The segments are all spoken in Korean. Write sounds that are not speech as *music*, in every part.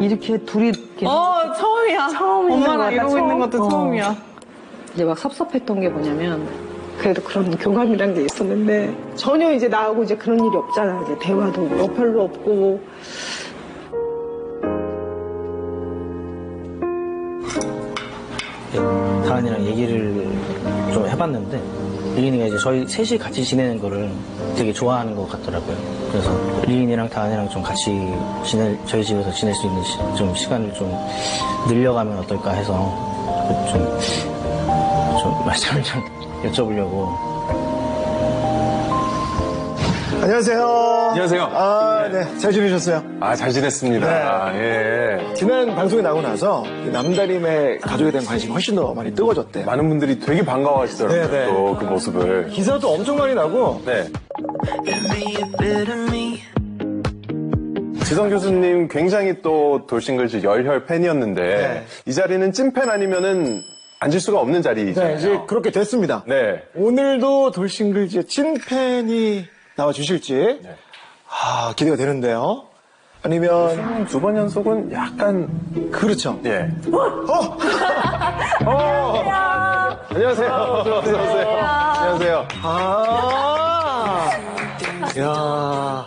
이렇게 둘이 이렇게 어, 처음이야. 처음인 것 엄마랑 이러고 처음. 있는 것도 어. 처음이야. 이제 막 섭섭했던 게 뭐냐면 그래도 그런 교감이란 게 있었는데 전혀 이제 나하고 이제 그런 일이 없잖아 이제 대화도 뭐 별로 없고 다은이랑 얘기를 좀 해봤는데 리인이가 이제 저희 셋이 같이 지내는 거를 되게 좋아하는 것 같더라고요. 그래서 리인이랑 다은이랑 좀 같이 지낼 저희 집에서 지낼 수 있는 시, 좀 시간을 좀 늘려가면 어떨까 해서 좀, 좀 말씀을 좀 *laughs* 여쭤보려고 안녕하세요. 안녕하세요. 아, 네. 잘 지내셨어요? 아, 잘 지냈습니다. 예. 지난 방송이 나오고 나서 이 남다림의 가족에 대한 관심이 훨씬 더 많이 뜨거워졌대요. 많은 분들이 되게 반가워 하시더라고요. 네, 네. 또 그 모습을. 기사도 엄청 많이 나고 네. 지성 교수님 굉장히 또 돌싱글즈 열혈 팬이었는데 네. 이 자리는 찐팬 아니면은 앉을 수가 없는 네, 자리잖아요. 이제 그렇게 됐습니다. 네. 오늘도 돌싱글즈의 찐팬이 나와 주실지 아, 기대가 되는데요. 아니면 두 번 연속은 약간 그렇죠. 예. 어! 안녕하세요. 어서 오세요. 안녕하세요. 아, 야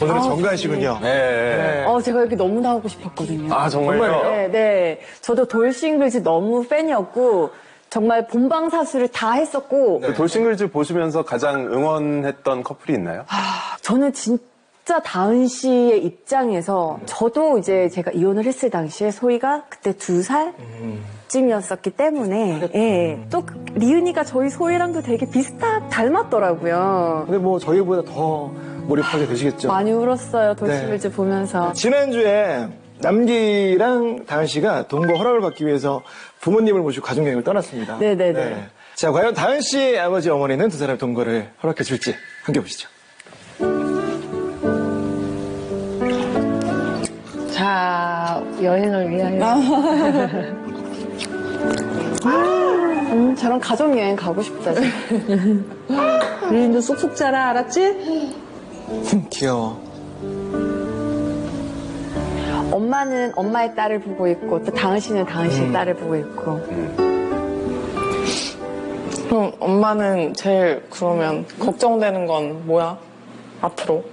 오늘은 정가시군요. 네. 어, 제가 여기 너무나 하고 싶었거든요. 아 정말요? 정말요? 네, 네. 저도 돌싱글즈 너무 팬이었고, 정말 본방사수를 다 했었고, 그 돌싱글즈 보시면서 가장 응원했던 커플이 있나요? 저는 진짜 다은 씨의 입장에서 저도 이제 제가 이혼을 했을 당시에 소희가 그때 두 살쯤이었었기 때문에 예, 또그 리은이가 저희 소희랑도 되게 비슷하 닮았더라고요. 근데 뭐 저희보다 더 몰입하게 되시겠죠. 많이 울었어요 돌싱글즈 보면서. 지난주에 남기랑 다은 씨가 동거 허락을 받기 위해서 부모님을 모시고 가족여행을 떠났습니다. 네네 네. 자, 과연 다은 씨의 아버지, 어머니는 두 사람의 동거를 허락해 줄지 함께 보시죠. 자 여행을 위하여 *laughs* 음, 저랑 가족 여행 가고 싶다. 지금. 리인도 *laughs* 쏙쏙 자라 알았지? *laughs* 귀여워. 엄마는 엄마의 딸을 보고 있고 또 씨는 다은 씨의 딸을 보고 있고. 그럼 엄마는 제일 그러면 걱정되는 건 뭐야? 앞으로?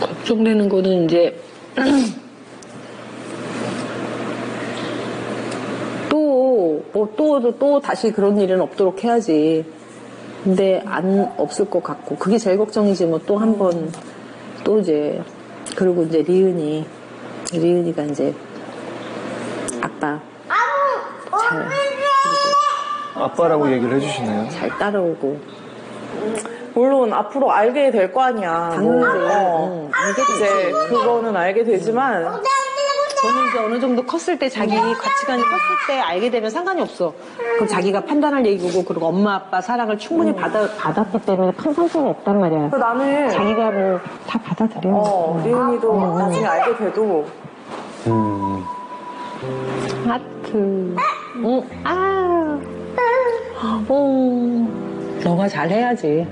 걱정되는 거는 이제 *clears throat* 또 뭐 또 또 또 다시 그런 일은 없도록 해야지. 근데 안 없을 것 같고 그게 제일 걱정이지 뭐 또 한 번 또 이제 그리고 이제 리은이 리은이가 이제 아빠 잘 아빠라고 얘기를 해주시네요. 잘 따라오고 물론 앞으로 알게 될 거 아니야. 당연하지. 어. 응, 알게 되지. 이제 그거는 알게 되지만 저는 이제 어느 정도 컸을 때 자기 가치관이 컸을 때 알게 되면 상관이 없어. 그럼 자기가 판단할 얘기고 그리고 엄마 아빠 사랑을 충분히 받아, 받았기 때문에 큰 상관이 없단 말이야. 그 나는 자기가 뭐 다 받아들여. 어, 리은이도 나중에 알게 돼도 하트. 응. 아. 어. 너가 잘해야지.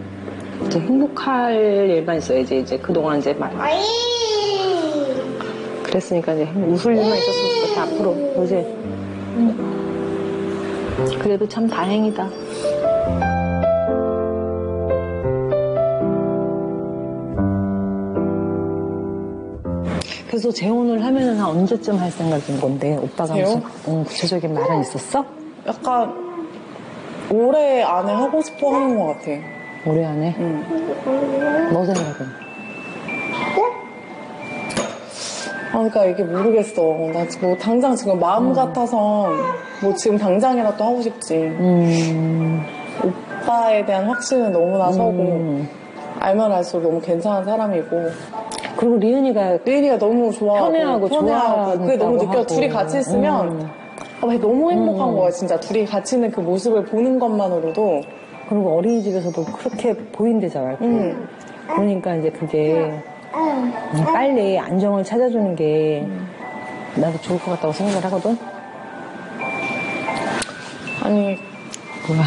이제 행복할 일만 있어야지. 이제 그동안 이제 막. 그랬으니까 이제 웃을 일만 있었으면 좋겠다. 앞으로. 그지? 응. 그래도 참 다행이다. 그래서 재혼을 하면은 한 언제쯤 할 생각인 건데 오빠가? 무슨 응, 구체적인 말은 있었어? 약간 올해 안에 하고 싶어 하는 것 같아. 올해 안에? 너 생각은? 아, 그러니까 이게 모르겠어. 나 뭐 당장 지금 마음 같아서 뭐 지금 당장이라도 하고 싶지. 음, 오빠에 대한 확신은 너무나 서고 음. 알면 알수록 너무 괜찮은 사람이고 그리고 리은이가 리리가 너무 좋아하고 편애하고 좋아하고 그게 너무 느껴 하고. 둘이 같이 있으면 음. 아, 왜 너무 행복한 거야 진짜 둘이 같이 있는 그 모습을 보는 것만으로도 그리고 어린이집에서도 그렇게 보인대잖아. 음. 그러니까 이제 그게 음, 빨리 안정을 찾아주는 게 나도 좋을 것 같다고 생각을 하거든. 아니 뭐야?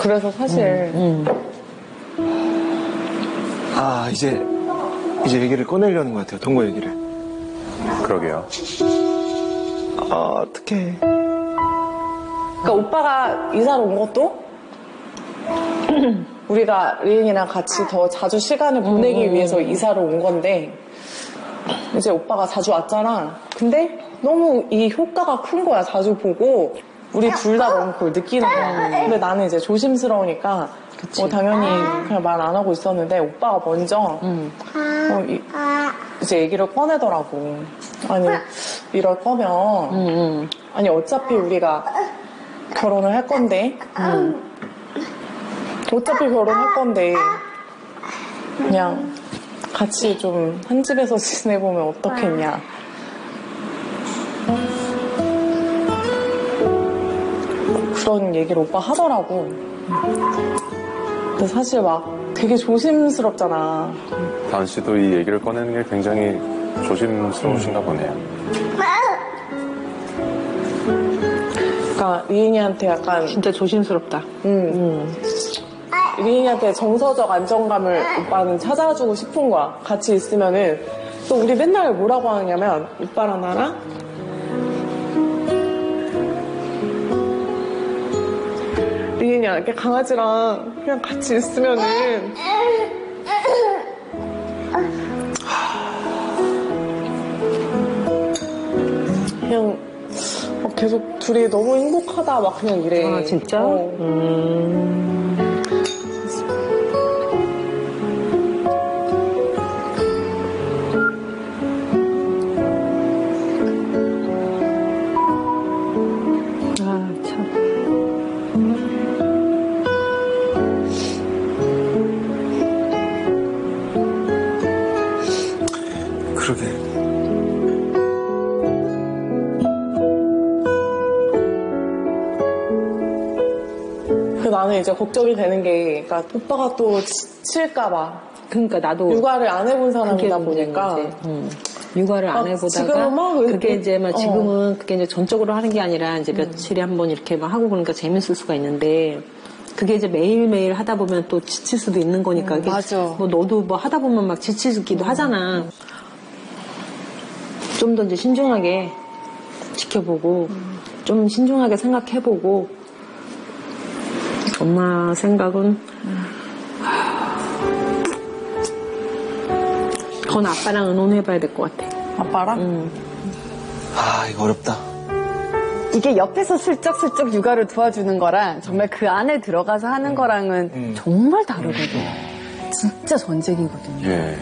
그래서 사실 음. 아, 이제, 이제 얘기를 꺼내려는 것 같아요. 동거 얘기를. 그러게요. 아, 어떡해. 그러니까 오빠가 이사를 온 것도 *clears throat* 우리가 리은이랑 같이 더 자주 시간을 보내기 위해서 이사를 온 건데 이제 오빠가 자주 왔잖아. 근데 너무 이 효과가 큰 거야. 자주 보고. 우리 둘 다 너무 그걸 느끼는 거야. 근데 나는 이제 조심스러우니까 뭐 당연히 그냥 말 안 하고 있었는데 오빠가 먼저 어, 이, 이제 얘기를 꺼내더라고. 아니 이럴 거면 아니 어차피 우리가 결혼을 할 건데 어차피 결혼할 건데 그냥 같이 좀 한 집에서 *laughs* 지내보면 어떻겠냐 그런 얘기를 오빠 하더라고 근데 사실 막 되게 조심스럽잖아 다은 씨도 이 얘기를 꺼내는 게 굉장히 조심스러우신가 보네요. 그러니까 리인이한테 약간 진짜 조심스럽다. 음. 리인이한테 정서적 안정감을 오빠는 찾아주고 싶은 거야. 같이 있으면은 또 우리 맨날 뭐라고 하냐면 오빠랑 나랑 리인이랑 이렇게 강아지랑 그냥 같이 있으면은 그냥 어, 계속 둘이 너무 행복하다 막 그냥 이래. 아, 진짜? 어. 아, 나는 이제 걱정이 되는 게, 그러니까 오빠가 또 지칠까봐. 그러니까 나도 육아를 안 해본 사람이다 보니까. 음. 육아를 안막 해보다가 지금은 막 그게 이제 막 어. 지금은 그게 이제 전적으로 하는 게 아니라 이제 며칠에 한 번 이렇게 막 하고 그러니까 재밌을 수가 있는데 그게 이제 매일매일 하다 보면 또 지칠 수도 있는 거니까 이게 맞아. 뭐 너도 뭐 하다 보면 막 지치기도 하잖아. 좀더 이제 신중하게 지켜보고 좀 신중하게 생각해보고 엄마 생각은 그건 아빠랑 의논해봐야 될 것 같아. 아빠랑? 아, 이거 어렵다. 이게 옆에서 슬쩍슬쩍 육아를 도와주는 거랑 정말 그 안에 들어가서 하는 거랑은 정말 다르거든. 진짜 전쟁이거든요. 예.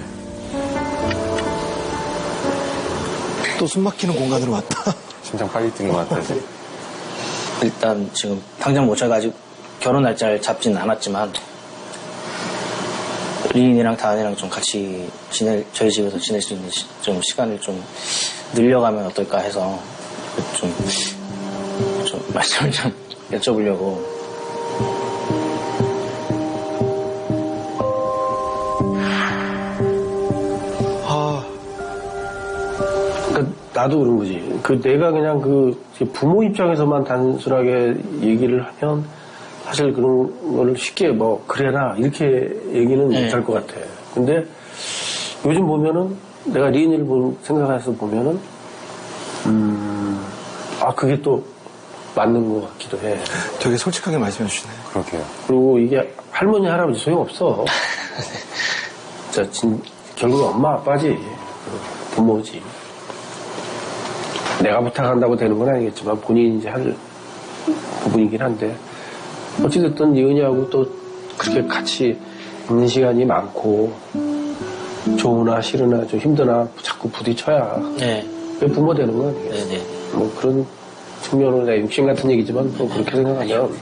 또 숨 막히는 공간으로 왔다. 심장 빨리 뛰는 것. 지금. *laughs* 일단 지금 당장 못 아직 결혼 날짜를 잡지는 않았지만 리인이랑 다은이랑 좀 같이 지낼 저희 집에서 지낼 수 있는 시, 좀 시간을 좀 늘려가면 어떨까 해서 좀, 좀 *laughs* 말씀을 좀 여쭤보려고 아, 그러니까 나도 그런 거지. 그 내가 그냥 그 부모 입장에서만 단순하게 얘기를 하면 사실 그런 거를 쉽게 뭐 그래라 이렇게 얘기는 네. 못할 것 같아. 근데 요즘 보면은 내가 리인을 본 생각해서 보면은 음, 아 그게 또 맞는 것 같기도 해. 되게 솔직하게 말씀해 주시네. 그러게요. 그리고 이게 할머니 할아버지 소용 없어. *laughs* 자, 진, 결국 엄마 아빠지 부모지. 내가 부탁한다고 되는 건 아니겠지만 본인이 이제 할 부분이긴 한데 어찌됐든 이은이하고 또 그렇게 같이 있는 시간이 많고 좋으나 싫으나 좀 힘드나 자꾸 부딪혀야 네, 부모 되는 거 아니에요. 네, 네. 뭐 그런 측면으로 내가 육신 같은 얘기지만 또 그렇게 생각하면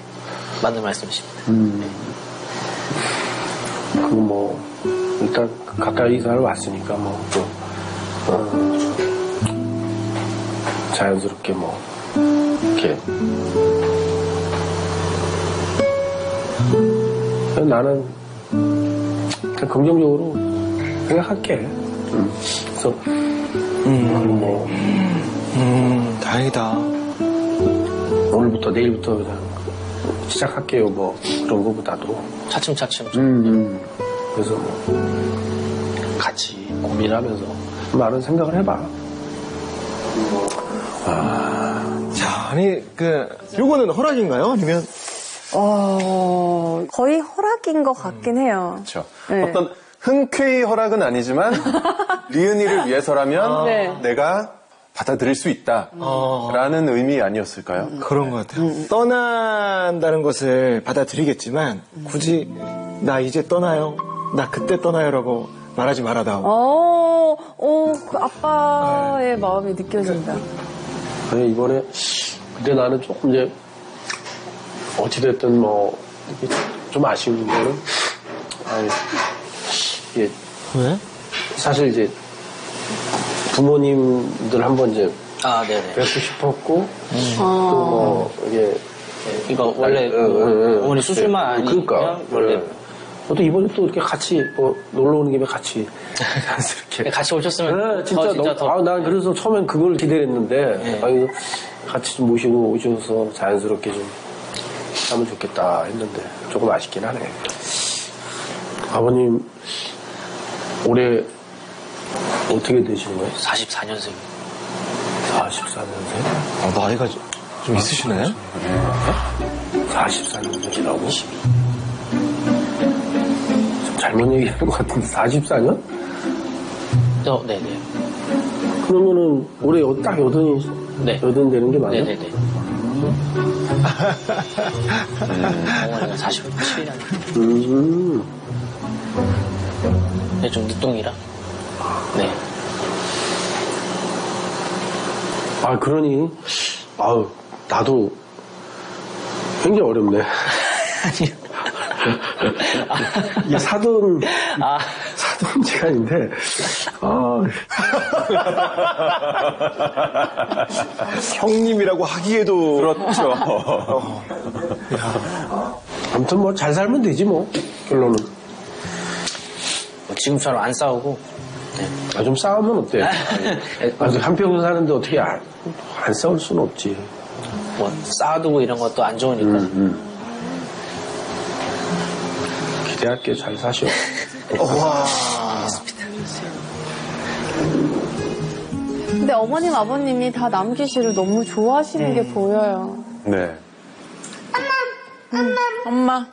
맞는 말씀이십니다. 그뭐 일단 가까이 이사를 왔으니까 뭐또 어, 자연스럽게 뭐 이렇게 나는 그냥 긍정적으로 생각할게. 음. 그래서 음, 뭐 음, 다행이다. 오늘부터 내일부터 그냥 시작할게요. 뭐 그런 거보다도 차츰차츰 좀 음, 그래서 뭐 같이 고민하면서 많은 생각을 해봐. 자, 아니, 그, 요거는 허락인가요? 아니면? 어, 거의 허락인 것 같긴 해요. 그렇죠. 네. 어떤 흔쾌히 허락은 아니지만 *laughs* 리은이를 위해서라면 네. 내가 받아들일 수 있다라는 의미 아니었을까요? 그런 것 같아요. 떠난다는 것을 받아들이겠지만, 굳이, 나 이제 떠나요. 나 그때 떠나요라고 말하지 말아다오. 어, 어, 그 아빠의 마음이 느껴진다. 아니, 이번에, 근데 나는 조금 이제, 어찌됐든 뭐, 좀 아쉬운 거는, 아니, 이게, 왜? 사실 이제, 부모님들 한 번 이제 아, 네네. 뵙고 싶었고, 또 뭐, 이게, 이거 원래 응, 그 응, 응. 어머니 수술만 아니면 그러니까. 원래 네. 어, 또 이번에 또 이렇게 같이, 뭐, 놀러 오는 김에 같이, 자연스럽게. 같이 오셨으면 네, 진짜 더 진짜 너무, 더 아, 난 그래서 처음엔 그걸 기대했는데, 네. 아, 같이 좀 모시고 오셔서 자연스럽게 좀 하면 좋겠다 했는데, 조금 아쉽긴 하네. 아버님, 올해 어떻게 되시는 거예요? 44년생. 44년생? 아, 나이가 좀, 좀 있으시네? 44년생이라고? 잘못 얘기하는 것 같은데, 44년? 어, 네네. 그러면은 올해 여- 딱 여든이, 네. 여든 되는 게 맞아요? 네네네. 어머니가 47년. 음. 네, 좀 늦둥이라. 네. 아, 그러니, 아우, 나도 굉장히 어렵네. *laughs* 이게 사돈, 아, 사돈 시간인데, 아, 형님이라고 하기에도. 그렇죠. 아무튼 뭐 잘 살면 되지 뭐, 결론은. 뭐 지금처럼 안 싸우고. 아, 좀 싸우면 어때? *laughs* 아, 한평생 사는데 어떻게 안, 안 싸울 수는 없지. 뭐 쌓아두고 이런 것도 안 좋으니까. 기 대할게, 잘 사셔. 근데 어머님, 아버님이 다 남기 씨를 너무 좋아하시는 게 보여요. 네. 엄마.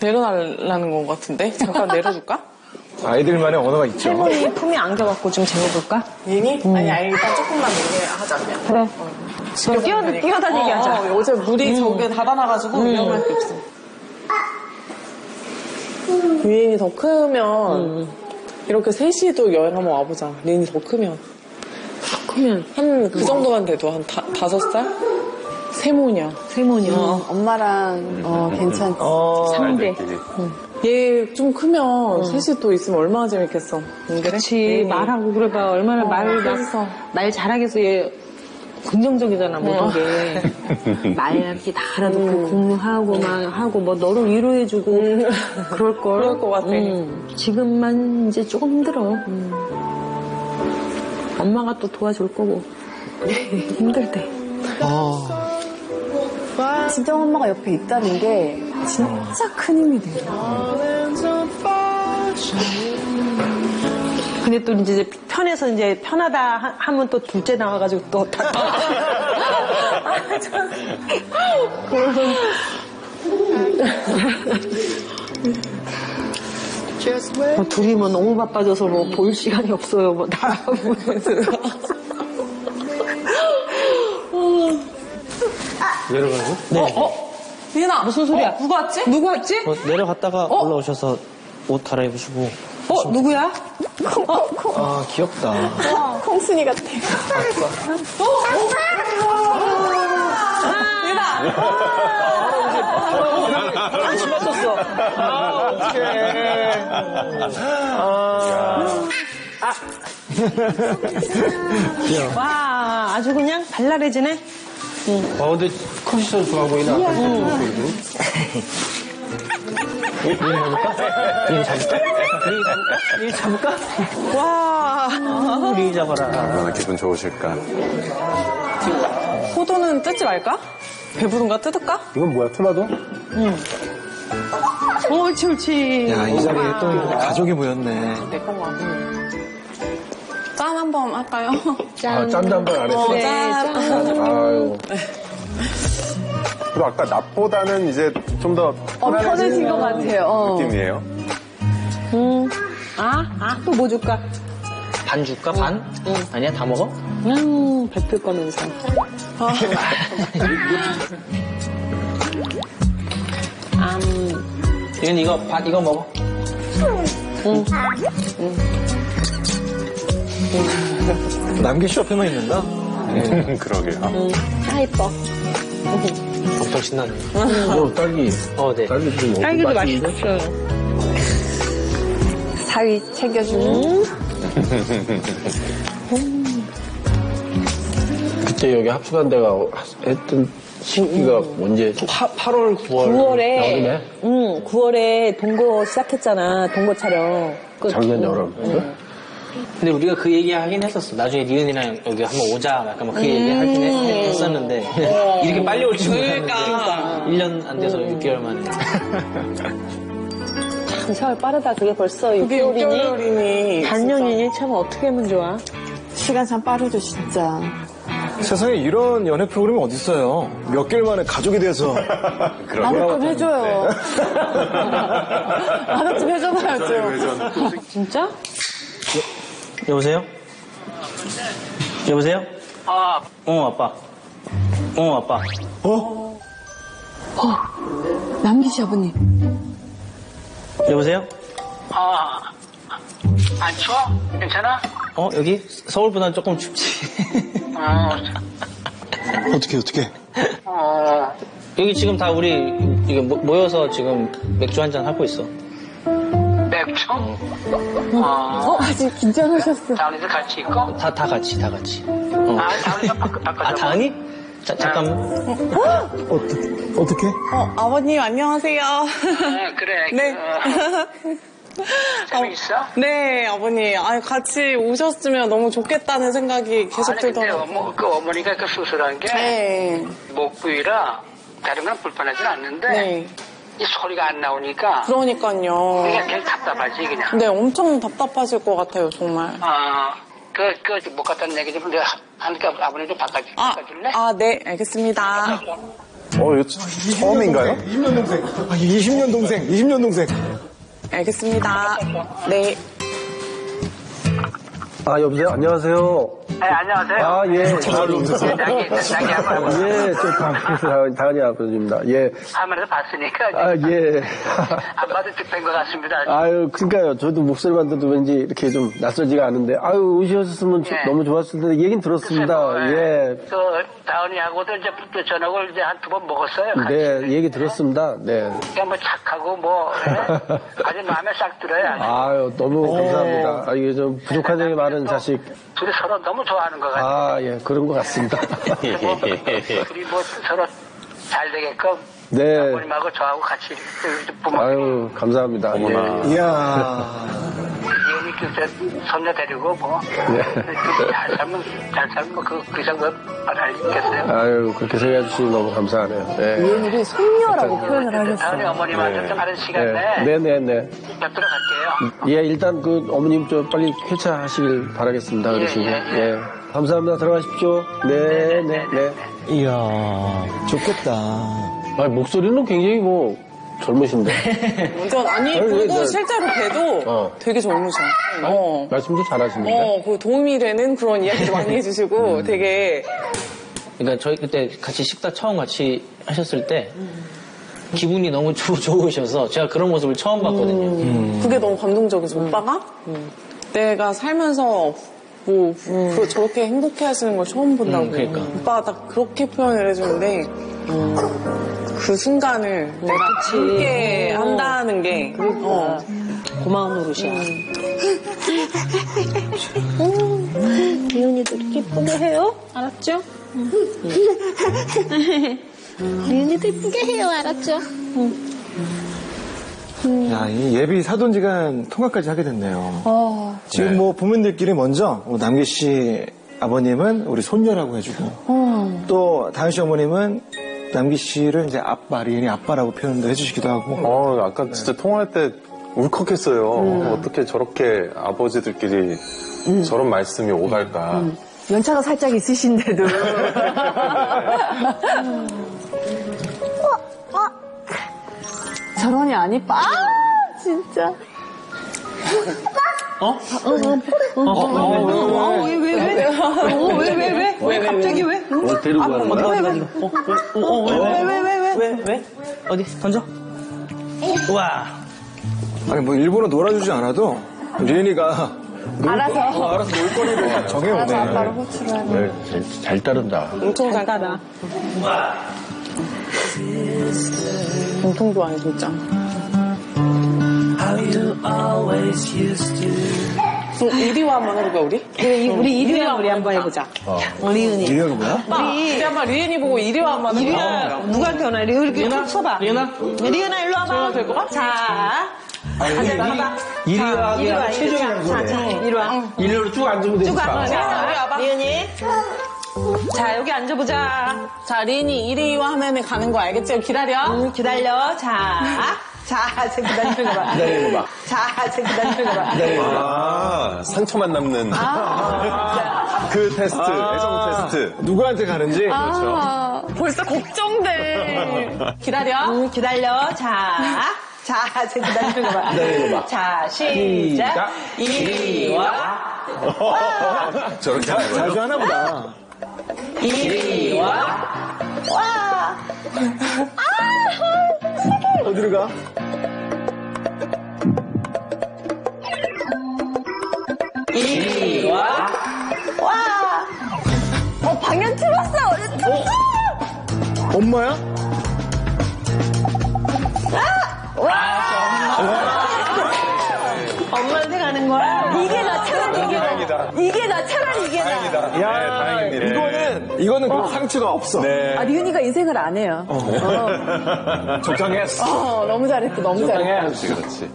내려달라는 것 같은데? 잠깐 내려줄까? 아이들만의 언어가 있죠. 할머니 품에 안겨갖고 좀 재워볼까? 얘니? 아니, 아니, 일단 조금만 내게 하자, 그냥. 그래. 그럼 뛰어, 뛰어다니게 하자. 어, 어제 물이 저게 닫아놔가지고 위험할 게 없어. 유인이 더 크면 이렇게 셋이도 여행 한번 와보자. 유인이 더 크면 크면 한 그 정도만 돼도 한 다, 다섯 살? 세모냐? 세모니야. 어, 엄마랑, 어, 괜찮지. 어, 상대. 얘 좀 크면 셋이 또 있으면 얼마나 재밌겠어. 안 그래? 그렇지. 말하고 그래봐. 얼마나 말을 막, 그래서. 말 잘하겠어. 얘 긍정적이잖아, 모든 게. 말 이렇게 다 알아듣고 공유하고 막 하고 뭐 너를 위로해주고 그럴 걸. 그럴 것 같아. 음, 지금만 이제 조금 힘들어. 음. 엄마가 또 도와줄 거고. 힘들 때. 친정 엄마가 옆에 있다는 게 진짜 큰 힘이 돼요. 근데 또 이제 편해서 이제 편하다 하- 하면 또 둘째 나와가지고 또 다. *laughs* 뭐 둘이 뭐 너무 바빠져서 뭐 볼 시간이 없어요. 뭐 다. 내려가고? 유인아! 무슨 소리야? 누구 왔지? 누구 왔지? 뭐 내려갔다가 올라오셔서 옷 갈아입으시고. 어 누구야? 아, 귀엽다. 콩순이 같아. 관심 맞췄어. 아 어떡해. 아. 와 아주 그냥 발랄해지네. 아, 근데 컨디션 좋아 보이나? 아까 좀 좋아 보이고. 일 잡을까? 와 우리 잡아라. 얼마나 기분 좋으실까. 포도는 뜯지 말까? 배부른가 뜯을까? 이건 뭐야, 토마토? 옳지, 옳지. 야, 이 자리에 또 이렇게 가족이 모였네. 짠 한 번 할까요? 아, 짠도 한 번 안 했어. 네, 짠. 아유. *laughs* 그리고 아까 낮보다는 이제 좀더 어, 편해진 것 같아요. 어. 느낌이에요. 아, 아, 또 뭐 줄까? 반 줄까? 반? 아니야, 다 먹어? 음, 뱉을 거면서. 이건 이거, 반, 이거 먹어. 남기 씨 옆에만 있는다? *laughs* 그러게요. 아, 이뻐. 엄청 신나네. 어, 딸기. 어, 네. 딸기 좀 먹고 딸기도? 맛있어요. 사위 챙겨주는. 그때 여기 합숙한 데가 했던 시기가 언제? 8 월, 9월. 9월에, 여름에? 응, 9월에 동거 시작했잖아. 동거 촬영. 그- 작년 여름. 근데 우리가 그 얘기 하긴 했었어. 나중에 리은이랑 여기 한번 오자. 약간 막그 얘기 하긴 했, 했었는데. *laughs* 이렇게 빨리 올 줄 몰랐는데. 그러니까. 1년 안 돼서 6개월 만에. *laughs* 참 세월 빠르다. 그게 벌써 그게 6개월이니? 6개월이니. 반년이니? 참 어떻게 하면 좋아? 시간 참 빠르죠, 진짜. 세상에 이런 연애 프로그램이 어딨어요. 몇 개월 만에 가족이 돼서. *laughs* 나도 좀 해줘요. 나도 좀 해줘봐야죠. 진짜? 여보세요? 여보세요? 아. 어, 아빠. 어, 아빠. 남기 씨 아버님. 여보세요? 아, 안 추워? 괜찮아? 어, 여기? 서울보다는 조금 춥지. 어, 어떻게, 어떻게. 어, 여기 지금 다 우리 이게 모여서 지금 맥주 한 잔 하고 있어. 맥주? 어, 어, 아직 긴장하셨어. 다은이도 같이 있고? 다, 다 같이, 다 같이. 어. 아, 바꿔, 바꿔줘. 아, 다은이? 자, 잠깐만. 어떻게? 어, 아버님, 안녕하세요. 아, 그래. *laughs* 네. 재미 있어? 네, 아버님. 아 같이 오셨으면 너무 좋겠다는 생각이 계속 아니, 들더라고요. 어머, 그 어머니가 그 수술한 게 네. 목 부위라 다른 건 불편하진 않는데 네. 이 소리가 안 나오니까 그러니까요. 그게 되게 답답하지 그냥. 네, 엄청 답답하실 것 같아요, 정말. 아, 그, 그, 못 갔다는 얘기 좀 내가 하니까 아버님 좀 바꿔, 아, 바꿔줄래? 아, 네, 알겠습니다. 어, 이거 처음인가요? 20년 동생. 아, 20년 동생. 20년 동생. 알겠습니다. 네. 아, 여보세요? 안녕하세요. 네, 안녕하세요. 아, 예. 네, 나기, 나기 한번 예, 저 다- 다은이 아버지입니다. 예. 화면에서 봤으니까 아, 예. 안 봐도 득된 것 같습니다. 아유, 그러니까요. 저도 목소리만 들어도 왠지 이렇게 좀 낯설지가 않은데, 아유, 오셨으면 저- 예. 너무 좋았을 텐데, 얘긴 들었습니다. 예. 그 다은이하고도 이제 그 저녁을 이제 한 두 번 먹었어요. 같이. 네, 얘기 들었습니다. 네. 그냥 뭐 착하고 뭐 예? 아주 마음에 싹 들어요. 아주. 아유, 너무 감사합니다. 아, 이게 좀 부족한 점이 많은 자식. 둘이 서로 너무 좋아하는 것 같아요. 아, 예, 그런 것 같습니다. *laughs* 뭐, 둘이 뭐 서로 잘 되게끔 네. 부모님하고 저하고 같이 부모 아유, 감사합니다. 어머나. 예. 이야. 그때 손녀 데리고 뭐 네. 그잘 살면 잘 살면 그, 그 이상 뭐 말할 있겠어요. 아유, 그렇게 생각해 주시니 너무 감사하네요. 네. 이은이를 손녀라고 표현을 다은이 하셨어요. 어머님한테 좀 다른 시간에 네, 네, 네. 네. 뵙도록 할게요. 예, 일단 그 어머님 좀 빨리 쾌차하시길 바라겠습니다. 그러시고. 예, 예, 예. 예. 감사합니다. 들어가십시오. 네, 네, 네. 이야. 좋겠다. 아, 목소리는 굉장히 뭐 젊으신데. 완전, 아니, 그리고 네. 실제로 봬도 어. 되게 젊으셔. 어. 말씀도 잘하시는데. 어, 그 도움이 되는 그런 이야기도 *laughs* 많이 해주시고 되게 그러니까 저희 그때 같이 식사 처음 같이 하셨을 때 기분이 너무 좋, 좋으셔서 제가 그런 모습을 처음 봤거든요. 그게 너무 감동적이죠. 오빠가 내가 살면서 뭐 그 저렇게 행복해 하시는 걸 처음 본다고. 음, 그러니까. 오빠가 딱 그렇게 표현을 해주는데 그 순간을 내가 함께 한다는 게 어. 고마운 노릇이야. 리은이도 이렇게 이쁘게 해요? 알았죠? 리은이도 이쁘게 해요, 알았죠? 야, 이 예비 사돈지간 통화까지 하게 됐네요. 지금 뭐 부모님들끼리 먼저 뭐 남기 씨 아버님은 우리 손녀라고 해주고 또 다은 씨 어머님은 남기 씨를 이제 아빠, 리은이 아빠라고 표현도 해주시기도 하고. 어, 아까 진짜 통화할 때 울컥했어요. 음. 어떻게 저렇게 아버지들끼리 저런 말씀이 오갈까. 연차가 살짝 있으신데도. 저런이 안 이뻐. 아, 진짜. 왜 갑자기 왜? 어, 데리고 가는 거야? 왜? 왜? 어디? 던져? 우와. 아니, 뭐 일부러 놀아주지 않아도 리은이가 알아서. 알아서 놀거리를 정해오네. 네, 잘, 잘 따른다. 엄청 잘 따라. 엄청 좋아해, 진짜. 그럼 이리와 한번 해볼까, 우리? 우리 이리와 우리 한번 해보자. 리은이. 리은이 뭐야? 우리 한번 리은이 보고 이리와 한번 해볼까? 누구한테 오나? 리은 이렇게 콕 쳐봐. 리은아? 리은아 일로 와봐. 될것 같아? 자. 이리와 이리와 최종이라는 자. 자, 이리 와. 일로로 쭉 앉으면 되니까. 쭉 앉아. 자, 우리 와봐. 리은이. 자, 여기 앉아보자. 자, 리은이 이리와 하면 가는 거 알겠지? 기다려. 음, 기다려. 자. 자, 쟤 기다리는 거 봐. 기다리는 거 봐. 자, 쟤 기다리는 거 봐. 아, 상처만 남는 *laughs* 그 테스트, 애정 테스트. 누구한테 가는지. 아, 벌써 걱정돼. 기다려. 음, 기다려. 자. 자, 쟤 기다리는 거 봐. 기다리는 거 봐. 자, 시작. 이리와. 저렇게 하는 거예요. 자주 하나 보다. 이리와. 와. 어디로 가? 이리와. 와. 어, 방향 틀었어. 틀었어. 엄마야? 엄마한테 가는 거야? 이게 나 차라리 이게 나. 다행이다. 이게 나 차라리 이게 나. 다행이다. 네, 다행입니다. 이거는, 이거는 그 상처가 없어. 네. 아, 리은이가 인생을 안 해요. 적당했어. 어, 너무 잘했어, 너무 잘했어. 그렇지, 그렇지.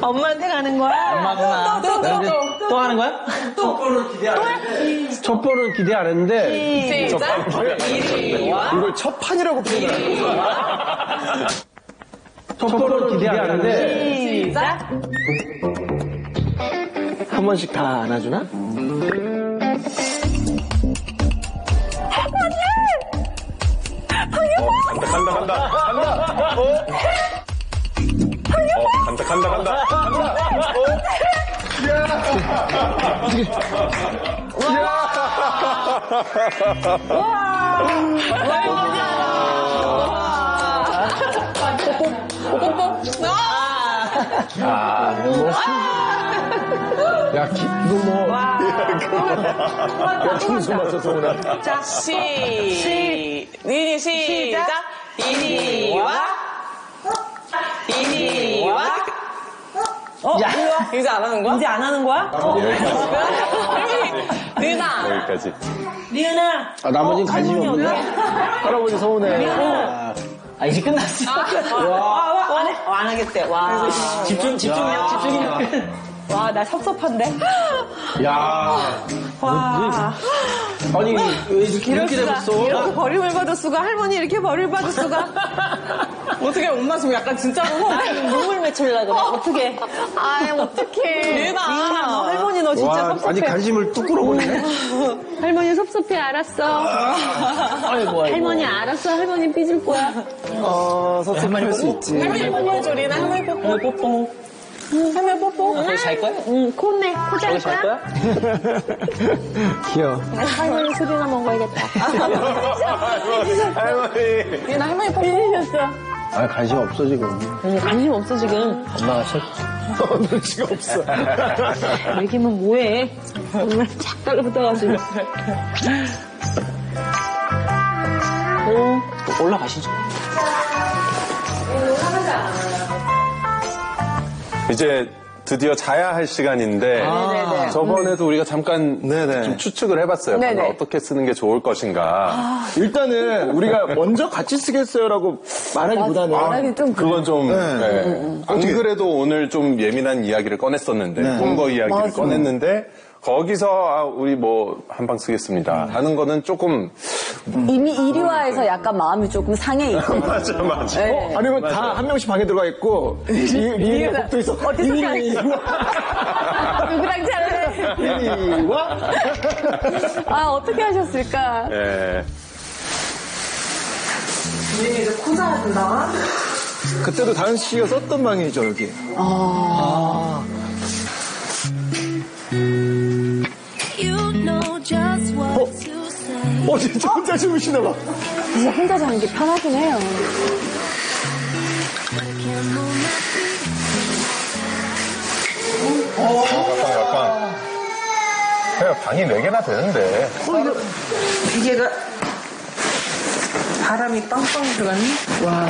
엄마한테 가는 거야? 엄마구나. 또, 또, 또, 또. 또 하는 거야? 첫 번은 기대 안 했는데, 시작. 이걸 첫 판이라고 표현을 하는 첫 번은 기대 안 했는데, 시작. 한 번씩 다 안아주나? 간다, 간다, 간다. 간다. 어? 어, 간다, 간다, 간다. 간다. 어? 야, 기, 이거 뭐, 평소 맞춰서 오나? 자, 시, 시, 리은이 시작. 이리와. 이리와. 어, 야. 이제 안 하는 거야? 이제 안 하는 거야? 리은아. 여기까지. 리은아. 아, 나머지는 관심이 없네. 할아버지 서운해. 아, 이제 끝났어. 와, 와, 안 해? 어, 안 하겠대. 와. 집중, 집중력, 집중력. 와, 나 섭섭한데? 야 와. 아니, 왜 이렇게 이렇게 수가. 돼봤어? 이렇게 버림을 받을 수가, 할머니 이렇게 버림을 받을 수가. 어떻게 엄마 지금 약간 진짜로 눈물 맺히려고 그래. 어떻게. 아이, 어떡해. 리은아, 너 할머니 너 진짜 와, 섭섭해. 아니, 관심을 뚝 끌어보네. 할머니 섭섭해, 알았어. 아이고, 아이고. 할머니 알았어, 할머니 삐질 거야. 어, 섭섭할 수 있지. 할머니 뽀뽀해줘, 리은아. 할머니 뽀뽀. 뽀뽀. 할머니 뽀뽀. 거기 잘 거야? 응, 콧내, 코잘 거야? 거야? *laughs* 귀여워. 할머니 술이나 먹어야겠다. 할머니. 리은아, 할머니 뽀뽀. 삐지셨어. 아, 관심 없어, 지금. 응, 관심 없어, 지금. 엄마가 최 눈치가 없어. *laughs* 얘기면 뭐해? 정말 착 달라붙어가지고. 올라가시죠. 이제 드디어 자야 할 시간인데 저번에도 우리가 잠깐 네네. 좀 추측을 해봤어요. 어떻게 쓰는 게 좋을 것인가. 일단은 우리가 *laughs* 먼저 같이 쓰겠어요라고 말하기보다는 말하기 좀 그건 좀 네. 네. 안 그래도 오늘 좀 예민한 이야기를 꺼냈었는데 네. 본거 이야기를 꺼냈는데 거기서 아, 우리 뭐 한 방 쓰겠습니다 하는 거는 조금 이미 1위화해서 약간 마음이 조금 상해 있고. *laughs* 맞아 맞아. 네. 어, 아니면 다 한 명씩 방에 들어가 있고 리- 리은이가 복도 있어. 어디서 리은이 *laughs* 누구랑 잘래? 리은이와 아, 어떻게 하셨을까? 예. 그때도 다은 씨가 썼던 방이죠 여기. 아. 어 진짜 혼자 주무시나 봐. 진짜 혼자 자는 게 편하긴 해요. 약간 약간. 그냥 방이 4개나 되는데. 기계가 바람이 빵빵 들어갔니? 와.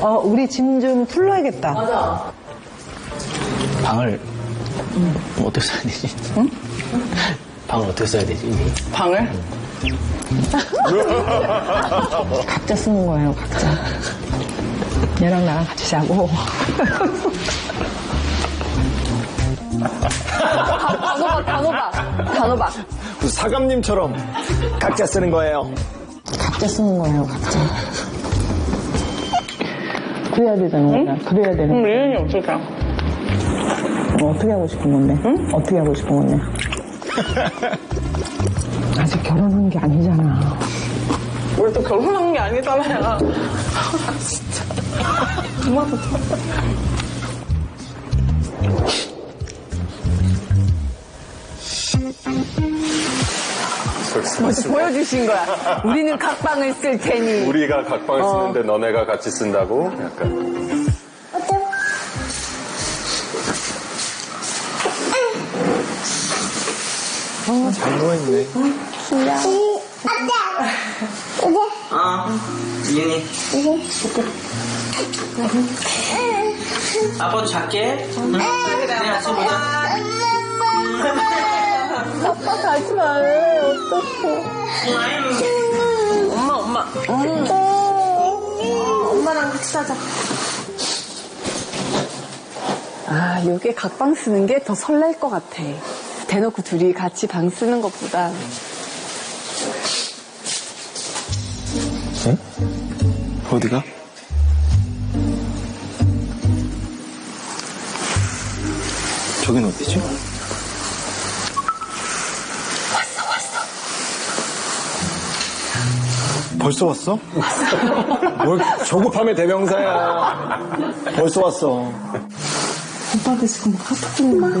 어, 우리 짐 좀 풀러야겠다. 방을 뭐 어떻게 써야 되지? 방을 어떻게 써야 되지? 방을? *laughs* 각자 쓰는 거예요, 각자. 얘랑 나랑 같이 자고. 단호박, 단호박, 단호박. 그 사감님처럼 각자 쓰는 거예요. 각자 쓰는 거예요, 각자. 그래야 되잖아, 응? 그래야 되는 그럼 거. 리은이 어떻게 해? 뭐 어떻게 하고 싶은 건데? 응? 어떻게 하고 싶은 건데? *laughs* 아직 결혼한 게 아니잖아. 우리 또 결혼한 게 아니잖아요. *laughs* 보여주신 거야. 우리는 각방을 쓸 테니. 우리가 각방을 쓰는데 너네가 같이 쓴다고? 약간. 잘 누워있네. 이은이. 아빠도 잘게. 내일 아침 보자. 아빠 가지 말래. 어떡해. 엄마, 엄마. 엄마랑 같이 자자. 아, 요게 각방 쓰는 게 더 설렐 것 같아. 대놓고 둘이 같이 방 쓰는 것보다. 어디가? 저긴 어디지? 왔어, 왔어. 벌써 왔어? 뭘 조급함의 대명사야. 벌써 왔어. 오빠한테 지금 막 카톡 주는데.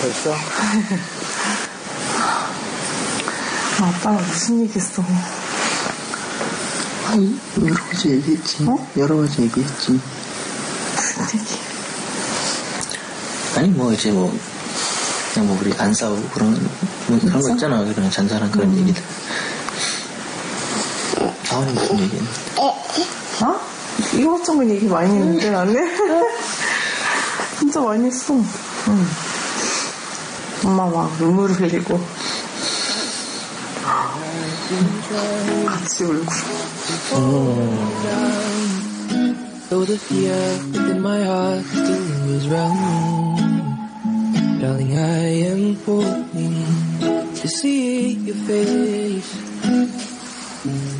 벌써? 아빠가 무슨 얘기 했어? 여러 가지 얘기했지. 여러 가지 얘기했지. 무슨 얘기? 아니 뭐 이제 뭐 그냥 뭐 우리 안 싸우고 그런 뭐 그런 거 있잖아. 그런 잔잔한 그런 얘기들. 다원이 무슨 얘기 했는데? 어? 이것저것 얘기 많이 했는데, 나는? *laughs* 진짜 많이 했어. 응. мама мөргөл ирэв. Гацгүй юу. Though the fear within my heart still lingers round Darling, I am falling to see your face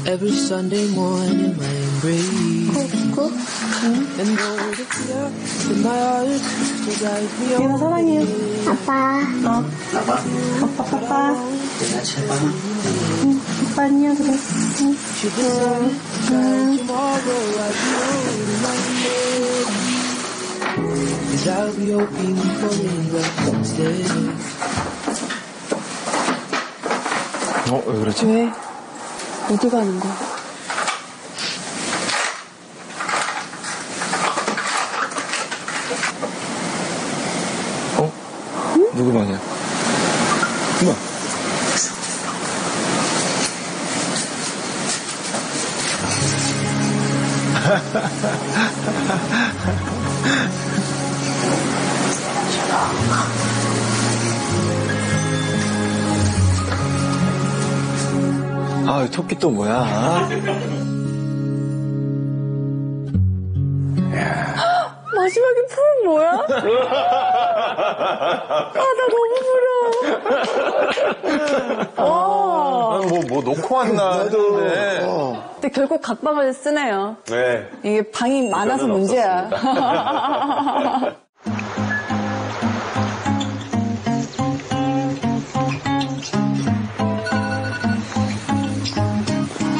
Every Sunday morning my embrace And though the fear within my heart still drives me on 사랑해요. 내가 제발 오빠 안녕, 그래. raindrops instead 어, 왜 그러지? 왜? 어디 가는 거야? 누구 방이야? 뭐? *laughs* 아, 이 토끼 또 뭐야? 뭐, 뭐 놓고 왔나 했는데. 근데 결국 각방을 쓰네요. 네. 이게 방이 많아서 문제야. *laughs*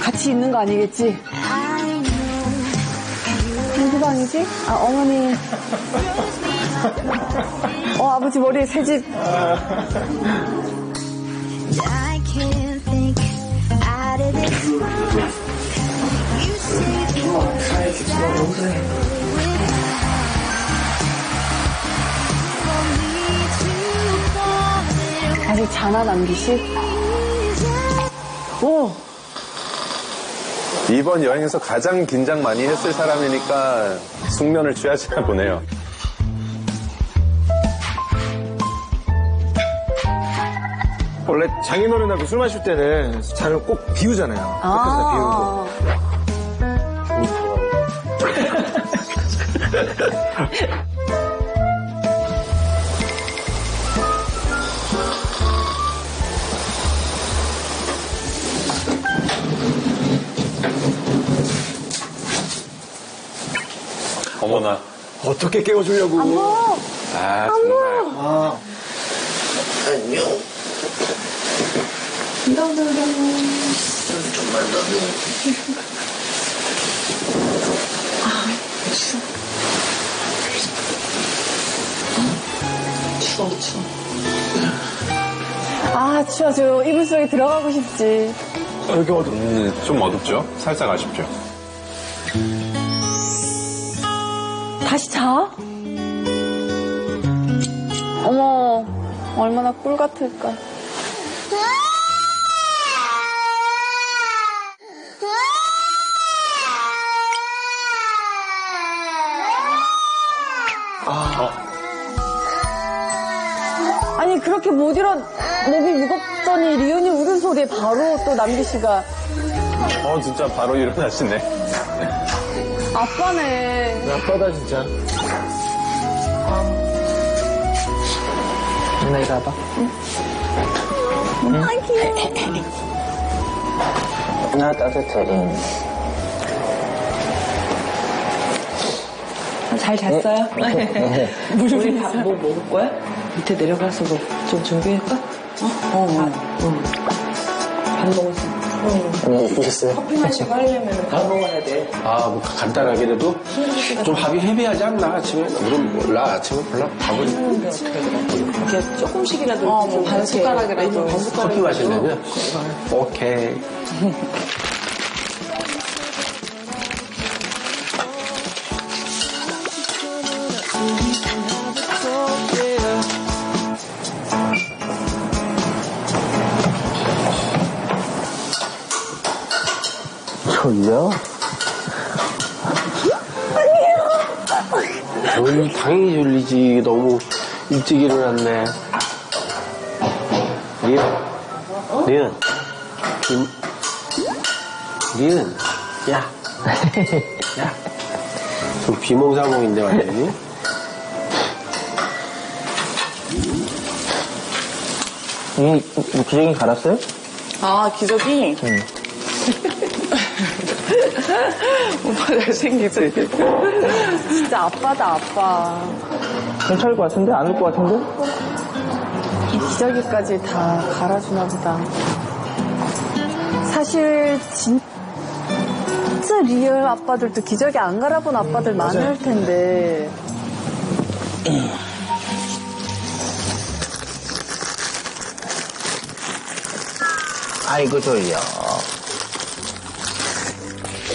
같이 있는 거 아니겠지? 누구 방이지? 아, 어머니. 어, 아버지 머리에 새집. 아직 자나 남기 씨? 오! 이번 여행에서 가장 긴장 많이 했을 사람이니까 숙면을 취하시나 보네요. 원래 장인어른하고 술 마실 때는 잔을 꼭 비우잖아요. 끝에서 비우고. *laughs* 어머나. 어떻게 깨워주려고. 아, 정말. 아, *laughs* 아, 추워. 저 이불 속에 들어가고 싶지. 여기 어디 음, 좀 어둡죠? 살짝 아쉽죠? 다시 자? 어머, 얼마나 꿀 같을까. 그렇게 못 일어, 몸이 무겁더니 리은이 울은 소리에 바로 또 남기 씨가 어, 진짜 바로 일어나시네. 아빠네. 아빠다, 진짜. 누나 이리 와봐. 아, 귀여워. 나 따뜻해. 잘 잤어요? *laughs* 우리 밥 뭐 먹을 거야? 밑에 내려가서 뭐 좀 준비할까? 어? 어, 어. 밥 먹었어. 아니, 드셨어요? 커피 마시고 하려면 밥 먹어야 돼. 아, 뭐 간단하게라도 좀 밥이 헤비하지 않나, 아침에? 물론 몰라, 아침에 몰라. 밥은 이렇게 조금씩이라도 어, 뭐 반 숟가락이라도 반 숟가락 커피 마시려면? 오케이. *laughs* 졸려? 졸리, 당연히 졸리지. 너무 일찍 일어났네. 리은. 리은. 김, 리은, 야. 야. 좀 비몽사몽인데, 완전히. 이, 이 기저귀 갈았어요? 아, 기저귀? *laughs* *laughs* 오빠 잘생기지? 진짜 아빠다, 아빠. 괜찮을 것 같은데? 안 올 것 같은데? 기저귀까지 다 갈아주나 보다. 사실 진짜 real 아빠들도 기저귀 안 갈아본 아빠들 많을 텐데 아이고, 졸려.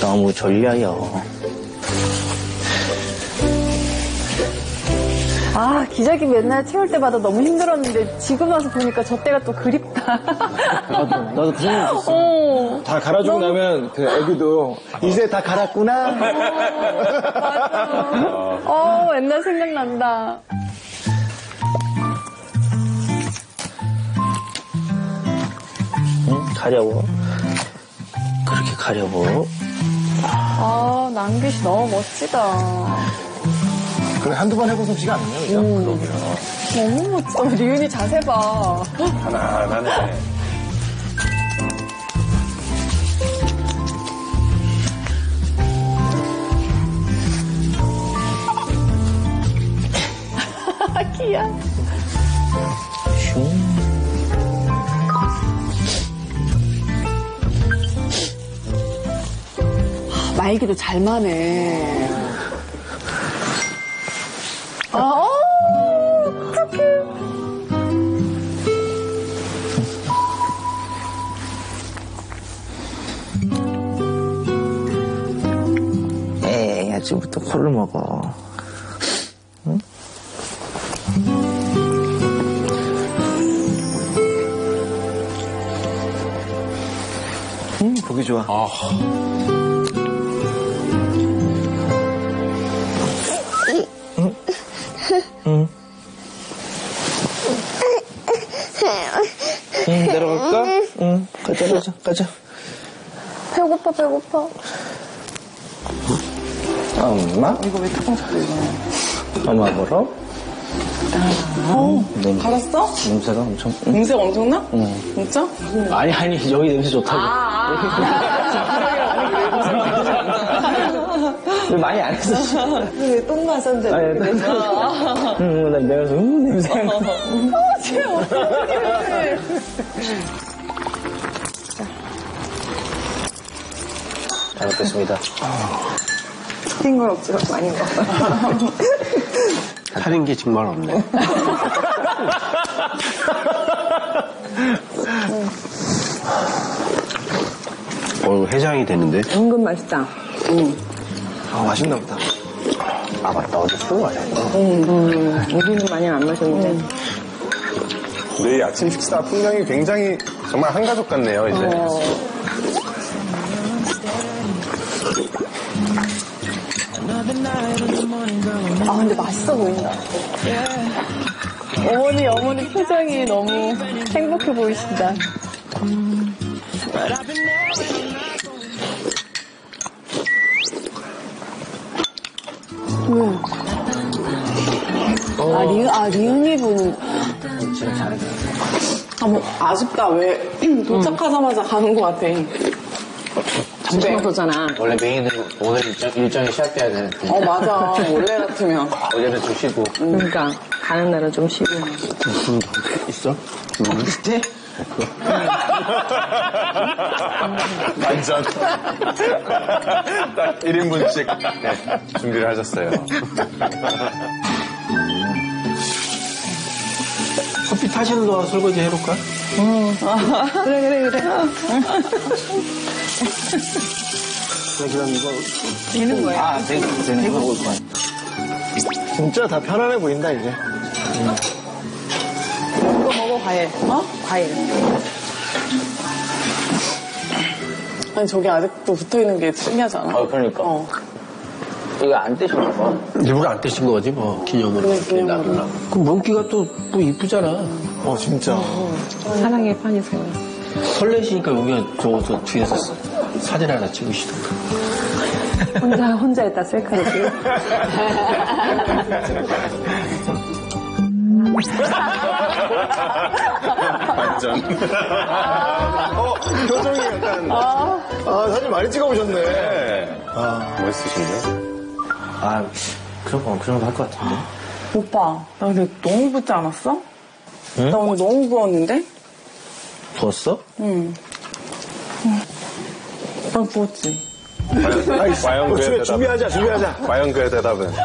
너무 졸려요. 아, 기저귀 맨날 채울 때마다 너무 힘들었는데 지금 와서 보니까 저 때가 또 그립다. 나도, 나도 그 생각 있었어. 어. 다 갈아주고 나면 그 애기도 이제 다 갈았구나. 어, 옛날 생각난다. 응? 가려워. 그렇게 가려워. 아, 남규 씨 너무 멋지다. 그래, 한두 번 해본 솜씨가 아니에요, 그죠? 너무 멋져. 리은이 자세 봐. 하나하나네. *laughs* 키야. 말기도 잘 마네. 아, 어, 어떡해. 에이, 아침부터 콜을 먹어. 음, 보기 좋아. 응, 가자, 가자. 배고파, 배고파. 엄마? 이거 왜 뚜껑 잡고 이거? 엄마 보러? 냄새, 갈았어? 냄새가 엄청. 응. 냄새가 엄청나? 응. 진짜? 아니, 아니, 여기 냄새 좋다고. 왜 많이 안 했어? 왜똥 마셨는데? 아니, 응, 나 내가 음, 냄새. 잘 먹겠습니다. 튀긴 건 없지만 많이 먹었어. 하는 게 정말 없네. 어, 해장이 되는데? 은근 맛있다. 아, 맛있나 보다. 아, 맞다. 어제 술 마셨구나. 우리는 많이 안 마셨는데. 내일 아침 식사 풍경이 굉장히 정말 한 가족 같네요, 이제. 아, 근데 맛있어 보인다. 어머니, 어머니 표정이 너무 행복해 보이신다. 음. 아, 리, 아, 리은이 보는. 아, 뭐, 아쉽다. 왜 *clears throat* 도착하자마자 가는 것 같아. 정신 없었잖아. 원래 메인은 오늘 일정, 일정이 시작돼야 되는데. 어, 맞아. 원래 같으면. 어제는 좀 쉬고. 그러니까 가는 날은 좀 쉬고. 무슨 *laughs* 있어? 네? 완전. 딱 1인분씩 준비를 하셨어요. 커피 타시는 동안 설거지 해볼까? *laughs* 그래, 그래, 그래. *laughs* 그럼 이거 되는 거야. 아, 되게, 되게 먹을 거야. 진짜 다 편안해 보인다, 이제. 이거 먹어, 과일. 어? 과일. 아니, 저기 아직도 붙어 있는 게 신기하잖아. 어, 그러니까. 어. 이거 안 떼셨나 봐. 일부러 안 떼신 거지, 뭐, 기념으로. 그래, 이렇게 기념으로. 놔두려고. 그 몽키가 또, 또 이쁘잖아. 어, 진짜. 사랑에 빠지세요. 설레시니까 여기가 저거 뒤에서 사진 하나 찍으시던가. 혼자, 혼자에다 셀카를 찍어. 완전. 어, 표정이 약간. 아, 사진 많이 찍어보셨네. 네. 멋있으신데? 아, 그런 거, 그런 거 할 것 같은데. 오빠, 나 근데 너무 붙지 않았어? 응? 나 오늘 너무 부었는데? 부었어? 응. 난 부었지. 과연, 그의 준비, 대답은? 준비하자, 준비하자. 과연 그의 대답은? *laughs*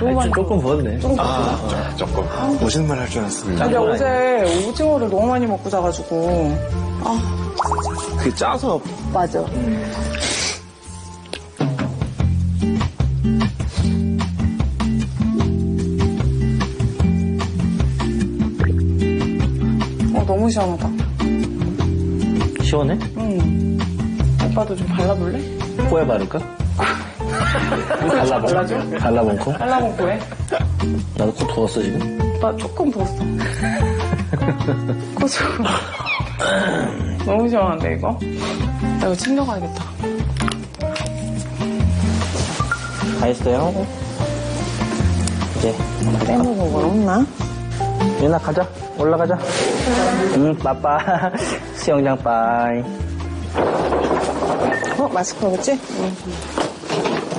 아니, 조금 부었네. 조금. 멋있는 말할 줄 알았어. 근데 어제 오징어를 너무 많이 먹고 자가지고. 그게 짜서. 맞아. 너무 시원하다. 시원해? 응. 오빠도 좀 발라볼래? 코에 바를까? 발라봐. 발라본 코? 발라먹고 해. 나도 코 더웠어, 지금? 오빠 조금 부었어. 코 조금. 너무 시원한데, 이거? 나 이거 챙겨가야겠다. 다 했어요? 이제. 건 없나? 유나 가자. 올라가자. 응, 빠빠. *laughs* 수영장 빠이. 어, 마스크겠지? 응.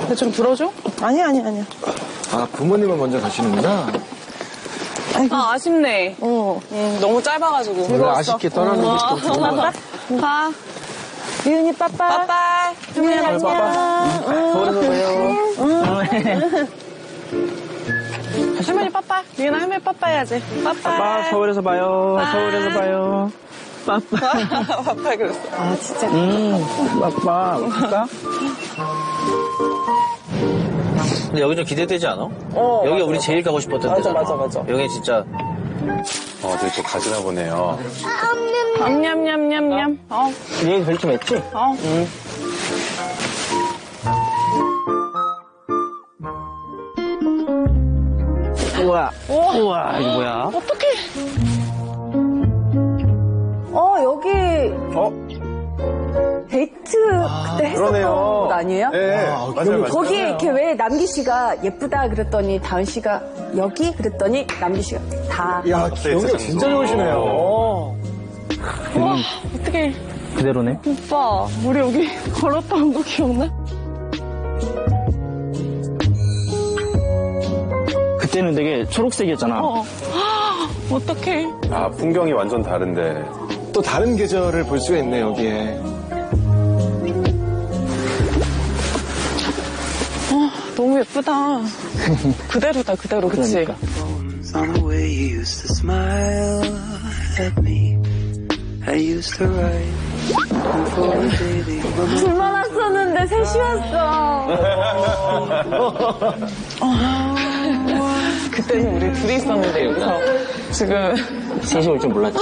근데 좀 들어줘? 아니야, 아니야, 아니야. 아, 부모님은 먼저 가시는구나. 아, 아쉽네. 어. 음, 너무 짧아가지고. 원래 아쉽게 떠나는 거 같아. 가. 리은이 빠빠. 빠빠. 리은이 안녕. 서울에서 봐요. 할머니 빠빠. 리은아 할머니 빠빠 해야지. 빠빠. 빠빠, 서울에서 봐요. 서울에서 봐요. 빠빠. *laughs* 빠빠 그랬어. 아, 진짜. 음, 빠빠. 볼까? 근데 여기 좀 기대되지 않아? 어, 여기 맞아, 우리 맞아. 제일 가고 싶었던 맞아, 데잖아. 맞아, 맞아. 여기 진짜 어, 저기 또 가시나 보네요. 냠냠냠냠냠. 어, 얘 별좀 했지? 어. 우와. 우와, 이거 뭐야? 어떡해. 어, 여기 어? 데이트 그때 했었던. 곳 아니에요? 네, 맞아요, 맞아요. 거기 이렇게 왜 남기 씨가 예쁘다 그랬더니 다은 씨가 여기 그랬더니 남기 씨가 다 야, 기억력 진짜 좋으시네요. 어떡해. 그대로네. 오빠, 우리 여기 *laughs* 걸었던 거 기억나? 그때는 되게 초록색이었잖아. 어. *gasps* 어떡해. 아, 풍경이 완전 다른데. 또 다른 계절을 볼 수가 있네, 여기에. 너무 예쁘다. *laughs* 그대로다, 그대로, 그치? daily 둘만 왔었는데 셋이 왔어. *laughs* 그때는 우리 둘이 있었는데, 여기서. 지금. 셋이 올 줄 몰랐지.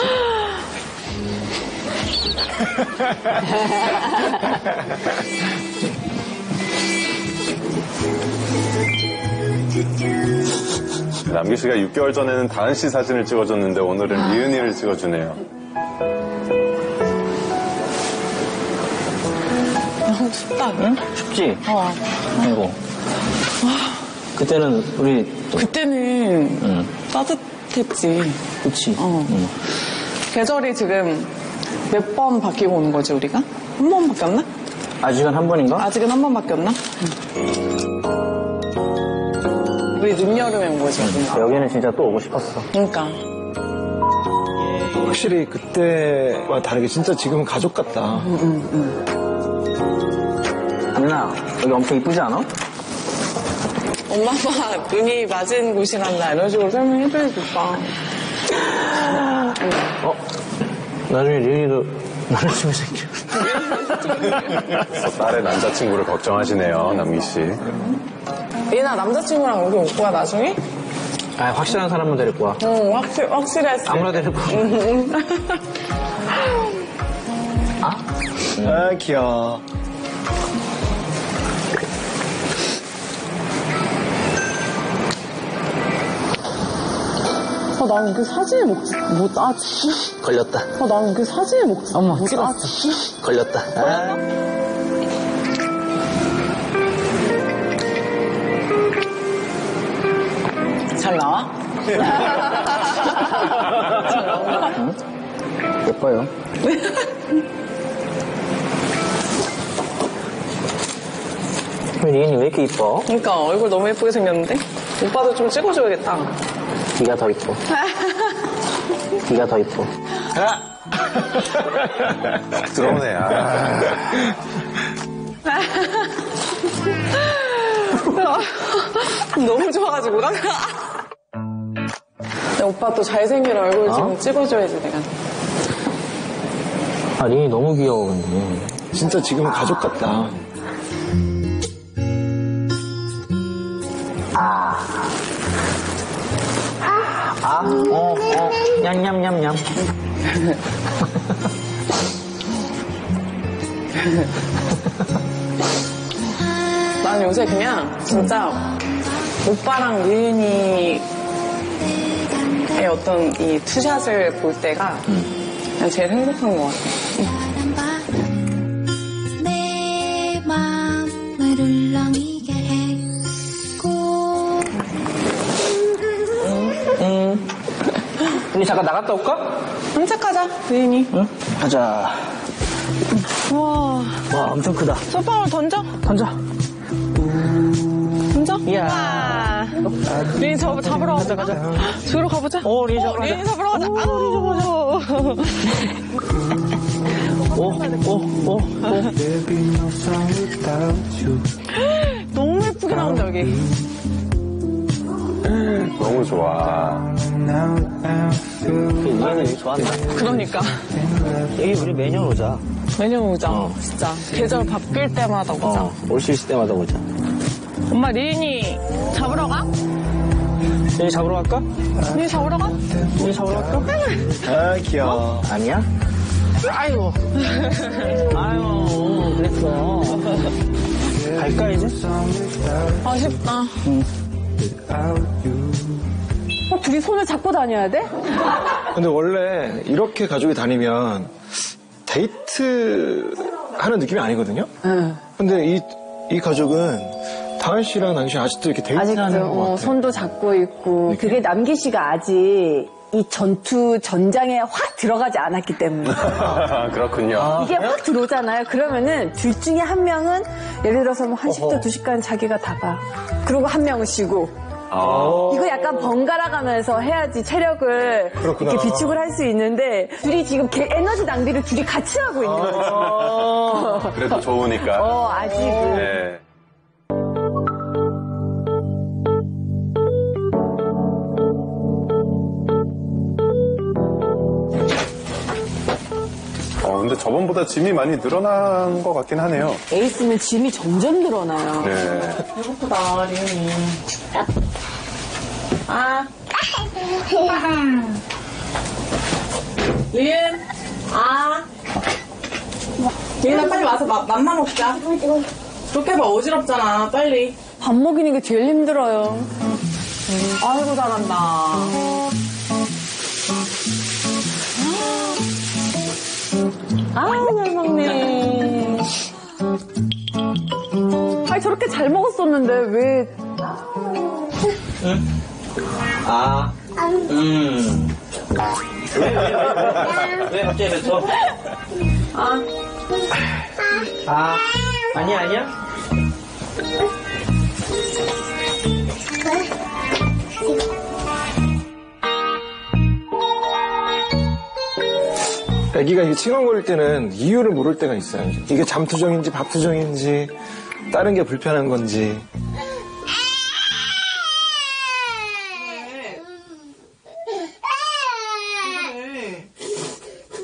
남기 씨가 6개월 전에는 다은 씨 사진을 찍어줬는데 오늘은 리은이를 찍어주네요. 너무 춥다, 응? 춥지? 어. 아이고. 그때는 우리 또, 그때는 응, 따뜻했지. 그치. 어. 응. 계절이 지금 몇 번 바뀌고 오는 거지, 우리가? 한 번 바뀌었나? 아직은 한 번인가? 아직은 한 번 바뀌었나? 우리 늦여름에 온 거지, 여기가. 여기는 진짜 또 오고 싶었어. 그러니까. 확실히 그때와 다르게 진짜 지금은 가족 같다. 안나, 여기 엄청 이쁘지 않아? 엄마가 눈이 맞은 곳이란다, 이런 식으로 설명해줘야지, 오빠. 어? 나중에 리은이도 남자친구 생겨. 또 딸의 남자친구를 걱정하시네요, 남기 씨. 얘나 남자친구랑 여기 올 거야, 나중에? 아, 확실한 사람만 데리고 와. 응, 확실, 확실했어. 아무나 데리고 와. 아, 귀여워. 어, 나는 그 사진을 못, 못 따지. 걸렸다. 어, 나는 그 사진을 못, 어머, 못 찍었어. 따지. 걸렸다. 아. 잘 나와? 예뻐요. 리은이 *laughs* 왜 이렇게 이뻐? 그러니까 얼굴 너무 예쁘게 생겼는데? 오빠도 좀 찍어줘야겠다. 네가 더 이뻐. 네가 더 이뻐. 들어오네, 아. *laughs* *laughs* 너무 좋아가지고. 나 오빠 또 잘생긴 얼굴 지금 찍어줘야지, 내가. 아, 리은이 너무 귀여워, 근데. 진짜 지금은 가족 같다. 아, 어, 어. 냠냠냠냠. *laughs* 나는 요새 그냥 진짜 오빠랑 리은이의 어떤 이 투샷을 볼 때가 그냥 제일 행복한 것 같아. 잠깐 나갔다 올까? 산책하자, 리은이. 응? 가자. 와, 와, 엄청 크다. 소파를 던져? 던져. 던져? 이야. 리은이 잡, 잡으러 가자. 가자. 저기로 가보자. 오, 어, 잡으러 가자. 잡으러 가자. 아, 리은이 잡으러 가자. 오, 오, 오, 오. 너무 예쁘게 나온다, 여기. 너무 좋아. 여기 좋아한다. 그러니까. 여기 우리 매년 오자. 매년 오자. 진짜. 계절 바뀔 때마다 오자. 어, 올수 있을 때마다 오자. 엄마, 리은이 잡으러 가? 여기 잡으러 갈까? 리은이 잡으러 가? 여기 잡으러 갈까? *laughs* 아, 귀여워. 아니야? 아이고. 아유, 그랬어. 갈까, 이제? 아쉽다. 어, 둘이 손을 잡고 다녀야 돼? 근데 원래 이렇게 가족이 다니면 데이트 하는 느낌이 아니거든요? 근데 이, 이 가족은 다은 씨랑 당신 아직도 이렇게 데이트하는 아직도 것 어, 같아요. 손도 잡고 있고 그게 남기 씨가 아직 이 전투 전장에 확 들어가지 않았기 때문에 *laughs* 그렇군요. 이게 확 들어오잖아요. 그러면은 둘 중에 한 명은 예를 들어서 뭐 1시부터 2시간 자기가 다 봐. 그리고 한 명은 쉬고. 이거 약간 번갈아 가면서 해야지 체력을 그렇구나. 이렇게 비축을 할 수 있는데 둘이 지금 개- 에너지 낭비를 둘이 같이 하고 있는 거죠. 그래도 좋으니까. 어, 아직은. 네. 어, 근데 저번보다 짐이 많이 늘어난 것 같긴 하네요. 에이스는 짐이 점점 늘어나요. 네. 배고프다, 리은이. 아. 리은. 아. 리은아, 빨리 와서 마, 맘마 먹자. 그렇게 하면 어지럽잖아, 빨리. 밥 먹이는 게 제일 힘들어요. 아이고, 잘한다. 아우, 잘 먹네. 아니, 저렇게 잘 먹었었는데, 왜. 아, 음. 왜, 왜, 왜, 왜 갑자기 뱉어? 아, 아, 아니야, 아니야? 아 기가 이게 칭얼거릴 때는 이유를 모를 때가 있어요. 이게 잠투정인지 밥투정인지 다른 게 불편한 건지.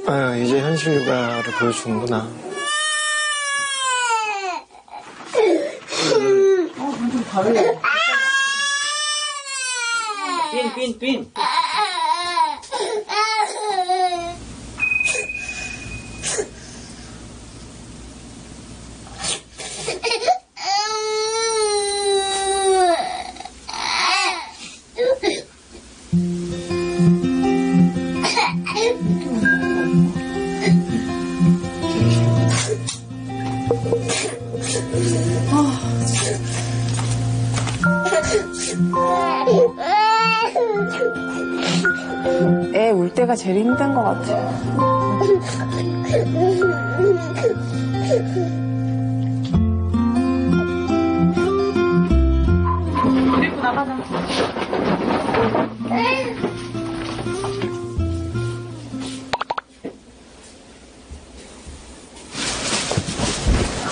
아, 이제 현실 육아를 보여주는구나. 빈, 빈, 빈. 제일 힘든 것 같아요.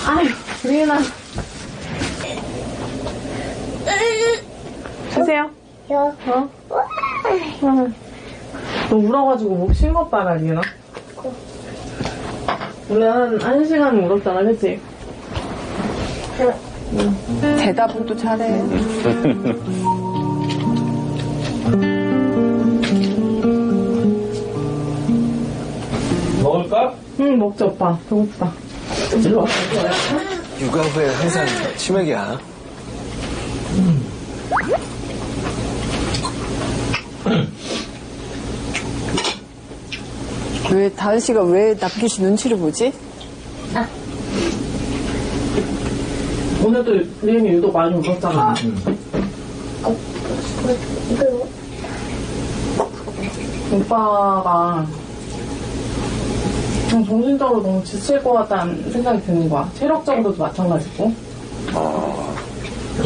아유, 리은아. 주세요. 어? 너 울어가지고 목쉰것 빨라. 리나. 원래 한, 한 시간 울었잖아, 그치? 응. 대답은 또 잘해. *laughs* 먹을까? 응, 먹자, 오빠. 배고프다. 일로 와. 육아 후에 항상 치맥이야. 왜 다은 씨가 왜 남기 씨 눈치를 보지? 오늘도 리은이 유독 많이 울었잖아. 오빠가 좀 정신적으로 너무 지칠 것 같다는 생각이 드는 거야. 체력적으로도 마찬가지고.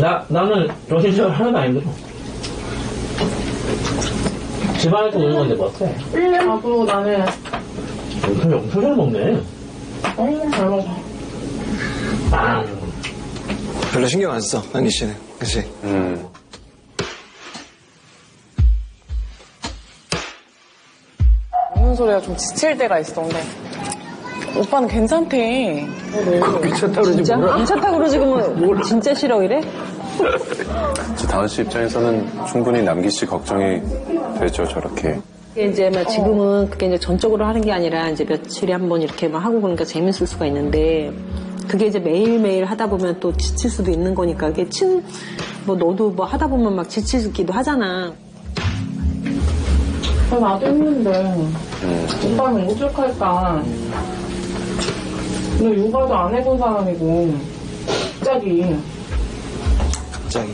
나, 나는 정신적으로 하나도 안 힘들어. 집안에서 오는 건데 뭐 어때? 나도 나는 엄청, 엄청 잘 먹네. 잘 먹어. 빵. 별로 신경 안 써, 남기 씨는. 그치? 음. 먹는 소리가 좀 지칠 때가 있어, 근데. 오빠는 괜찮대. 귀찮다 그러지 진짜? 뭐라. 괜찮다 그러지 그러면 진짜 싫어 이래? *laughs* 다은 씨 입장에서는 충분히 남기 씨 걱정이 되죠, 저렇게. 이게 이제 막 지금은 그게 이제 전적으로 하는 게 아니라 이제 며칠에 한 번 이렇게 막 하고 그러니까 재밌을 수가 있는데 그게 이제 매일매일 하다 보면 또 지칠 수도 있는 거니까 그게 친, 뭐 너도 뭐 하다 보면 막 지치기도 하잖아. 아, 나도 힘든데. 오빠는 오죽할까. 너 육아도 안 해본 사람이고, 갑자기, 갑자기.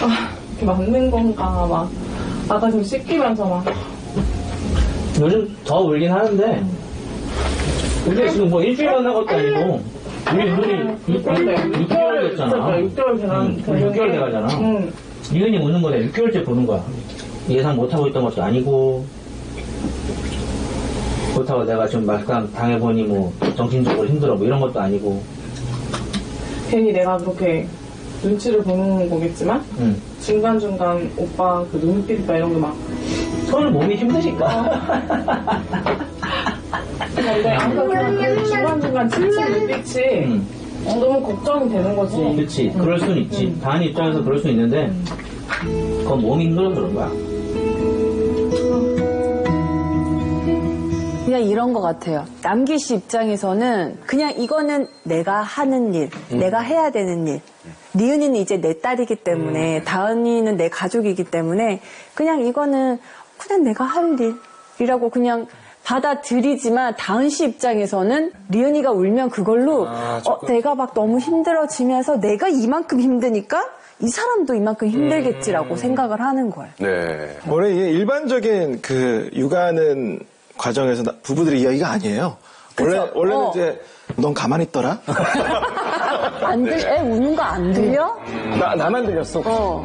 아, 이렇게 맞는 건가, 막. 나가 좀 씻기면서 막. 요즘 더 울긴 하는데, 근데 지금 뭐 일주일 만난 것도 아니고, 우리 눈이 6개월 됐잖아. 6개월 지난, 응, 6개월 돼가잖아. 응. 이은이 우는 거네. 6개월째 보는 거야. 예상 못하고 있던 것도 아니고, 그렇다고 내가 지금 막상 당해보니 뭐, 정신적으로 힘들어 뭐 이런 것도 아니고, 괜히 내가 그렇게 눈치를 보는 거겠지만, 응. 중간중간 오빠 그 눈빛이나 이런 게 막. 서로 몸이 힘드니까. 근데 아까 그 중간중간 지친 눈빛이 응. 어, 너무 걱정이 되는 거지. 그치. 그럴 수는 있지. 다한 입장에서 그럴 수 있는데, 그건 몸이 힘들어서 그런 거야. 그냥 이런 것 같아요. 남기 씨 입장에서는 그냥 이거는 내가 하는 일, 내가 해야 되는 일. 리은이는 이제 내 딸이기 때문에 다은이는 내 가족이기 때문에 그냥 이거는 그냥 내가 할 일이라고 그냥 받아들이지만 다은 씨 입장에서는 리은이가 울면 그걸로 아, 어, 내가 막 너무 힘들어지면서 내가 이만큼 힘드니까 이 사람도 이만큼 힘들겠지라고 생각을 하는 거예요. 네. 원래 이게 일반적인 그 육아하는 과정에서 나- 부부들의 이야기가 아니에요. 원래, 원래는 어. 이제, 넌 가만히 있더라? *laughs* 안 들, 애 우는 거 안 들려? 나, 나만 들렸어. 어.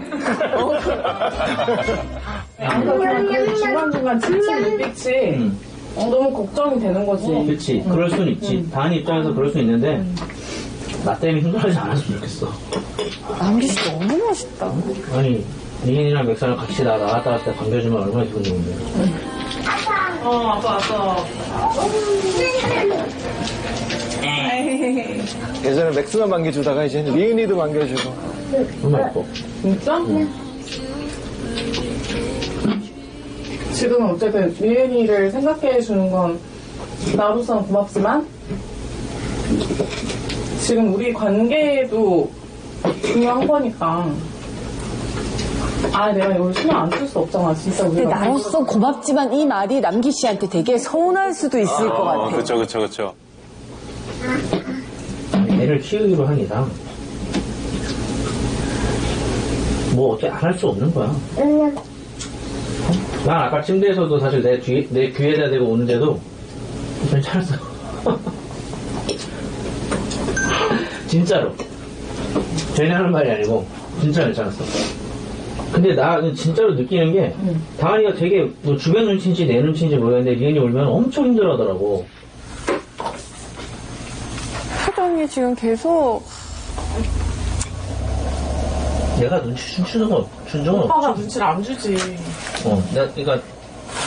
중간중간 응. 어, 너무 걱정이 되는 거지. 그치. 그럴 수는 있지. 다한 입장에서 그럴 수 있는데, 나 때문에 힘들어하지 않았으면 좋겠어. 남기 씨 너무 멋있다. 아니, 니인이랑 맥사랑 같이 나 나갔다 왔을 때 반겨주면 얼마나 기분 좋은데. 어, 아빠, 아빠. 예전에 맥스만 반겨주다가 이제 리은이도 반겨주고. 정말 예뻐. 진짜? 지금은 어쨌든 리은이를 생각해 주는 건 나로서는 고맙지만 지금 우리 관계도 중요한 거니까 아 내가 이걸 신경 안 쓸 수 없잖아 진짜 근데 우리가 나로서 고맙지만 이 말이 남기 씨한테 되게 서운할 수도 있을 것 어, 같아. 그쵸, 그쵸, 그쵸. 애를 키우기로 한 이상, 뭐 어떻게 안 할 수 없는 거야. 난 아까 침대에서도 사실 내, 뒤, 내 귀에다 대고 오는데도 괜찮았어. *laughs* 진짜로. 괜히 하는 말이 아니고, 진짜 괜찮았어. 근데 나는 진짜로 느끼는 게, 다은이가 되게 뭐 주변 눈치인지 내 눈치인지 모르겠는데, 리은이 울면 엄청 힘들어 하더라고. 표정이 지금 계속 내가 눈치 준 적은, 없- 준 적은 없지. 오빠가 눈치를 안 주지 어, 내가, 그니까,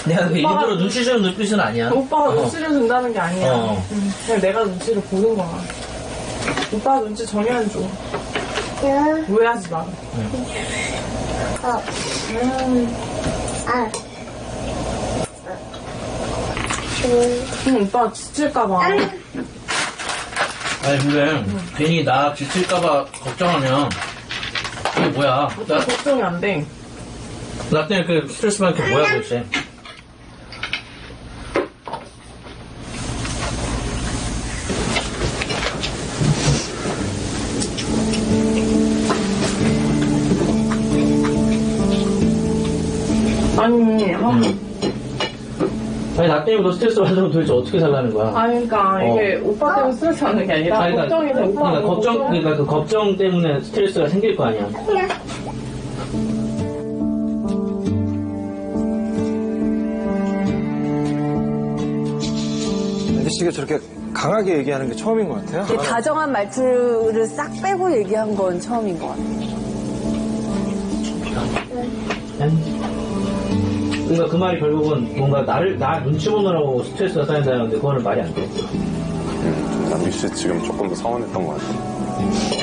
내가 그 오빠가- 일부러 눈치 주는 눈빛은 아니야. 오빠가 어. 눈치를 준다는 게 아니야 어. 응, 그냥 내가 눈치를 보는 거야 오빠가 눈치 전혀 안줘 오해하지 마 응, 오빠 지칠까봐. 아니 근데 괜히 나 지칠까봐 걱정하면 이게 뭐야? 나, 걱정이 안 돼. 나 때문에 그 스트레스 받는 게 뭐야 도대체? 아니, 아, 아니 나 때문에 너 스트레스 받으면 도대체 어떻게 살라는 거야? 아니, 그러니까 이게 오빠 때문에 스트레스 받는 게 아니라 아니, 그러니까- 걱정이 돼. 오빠 그러니까 걱정 그러니까 그 걱정 때문에 스트레스가 생길 거 아니야. 안디 씨가 저렇게 강하게 얘기하는 게 처음인 것 같아요. 이렇게 다정한 말투를 싹 빼고 얘기한 건 처음인 것 같아요. 그러니까 그 말이 결국은 뭔가 나를 나 눈치 보느라고 스트레스가 쌓인다는데 그거는 말이 안 돼. 남규 씨 지금 조금 더 서운했던 것 같아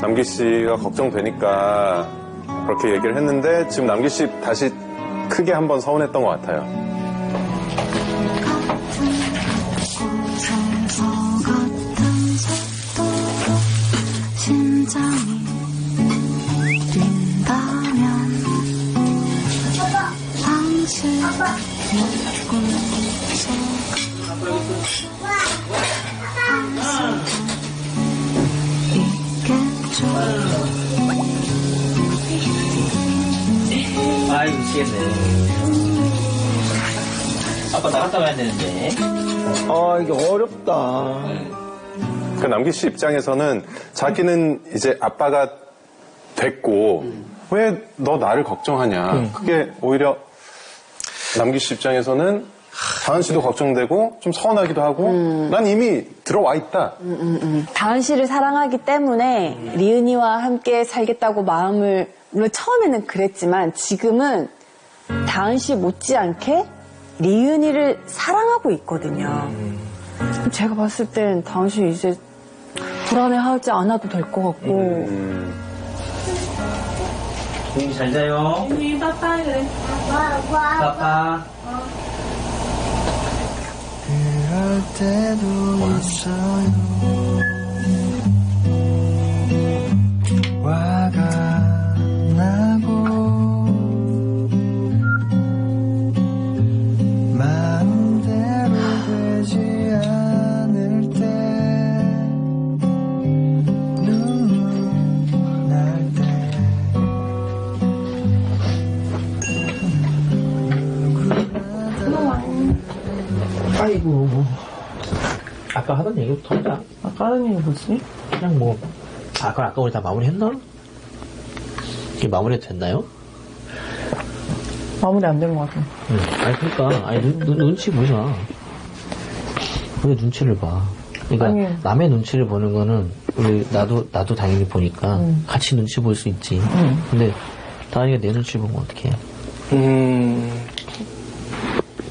남기 씨가 걱정되니까 그렇게 얘기를 했는데 지금 남기 씨 다시 크게 한번 서운했던 것 같아요. 곳에 미치겠네. 아빠 나갔다 와야 되는데. 아, 이게 어렵다. 그 남기 씨 입장에서는 자기는 이제 아빠가 됐고 왜너 나를 걱정하냐. 그게 오히려 남기 씨 입장에서는 다은 씨도 걱정되고 좀 서운하기도 하고 난 이미 들어와 있다. 다은 씨를 사랑하기 때문에 리은이와 함께 살겠다고 마음을 물론 처음에는 그랬지만 지금은 다은 씨 못지않게 리은이를 사랑하고 있거든요. 제가 봤을 땐 다은 씨 이제 불안해하지 않아도 될 것 같고 조용히 잘 자요. 이 빠빠이 그래. 아빠. 그럴 때도 있어요 아까 하던 얘기부터 하자. 아까 하는 얘기 뭐지? 그냥 뭐. 아, 그럼 아까 우리 다 마무리 했나? 이게 마무리 됐나요? 마무리 안 된 것 같아. 응. 아니, 그러니까. 아니, 눈, 눈, 눈치 보자. 왜 눈치를 봐? 그러니까, 아니. 남의 눈치를 보는 거는, 우리, 나도, 나도 당연히 보니까, 같이 눈치 볼 수 있지. 근데, 다은이가 내 눈치 보면 어떡해. 음,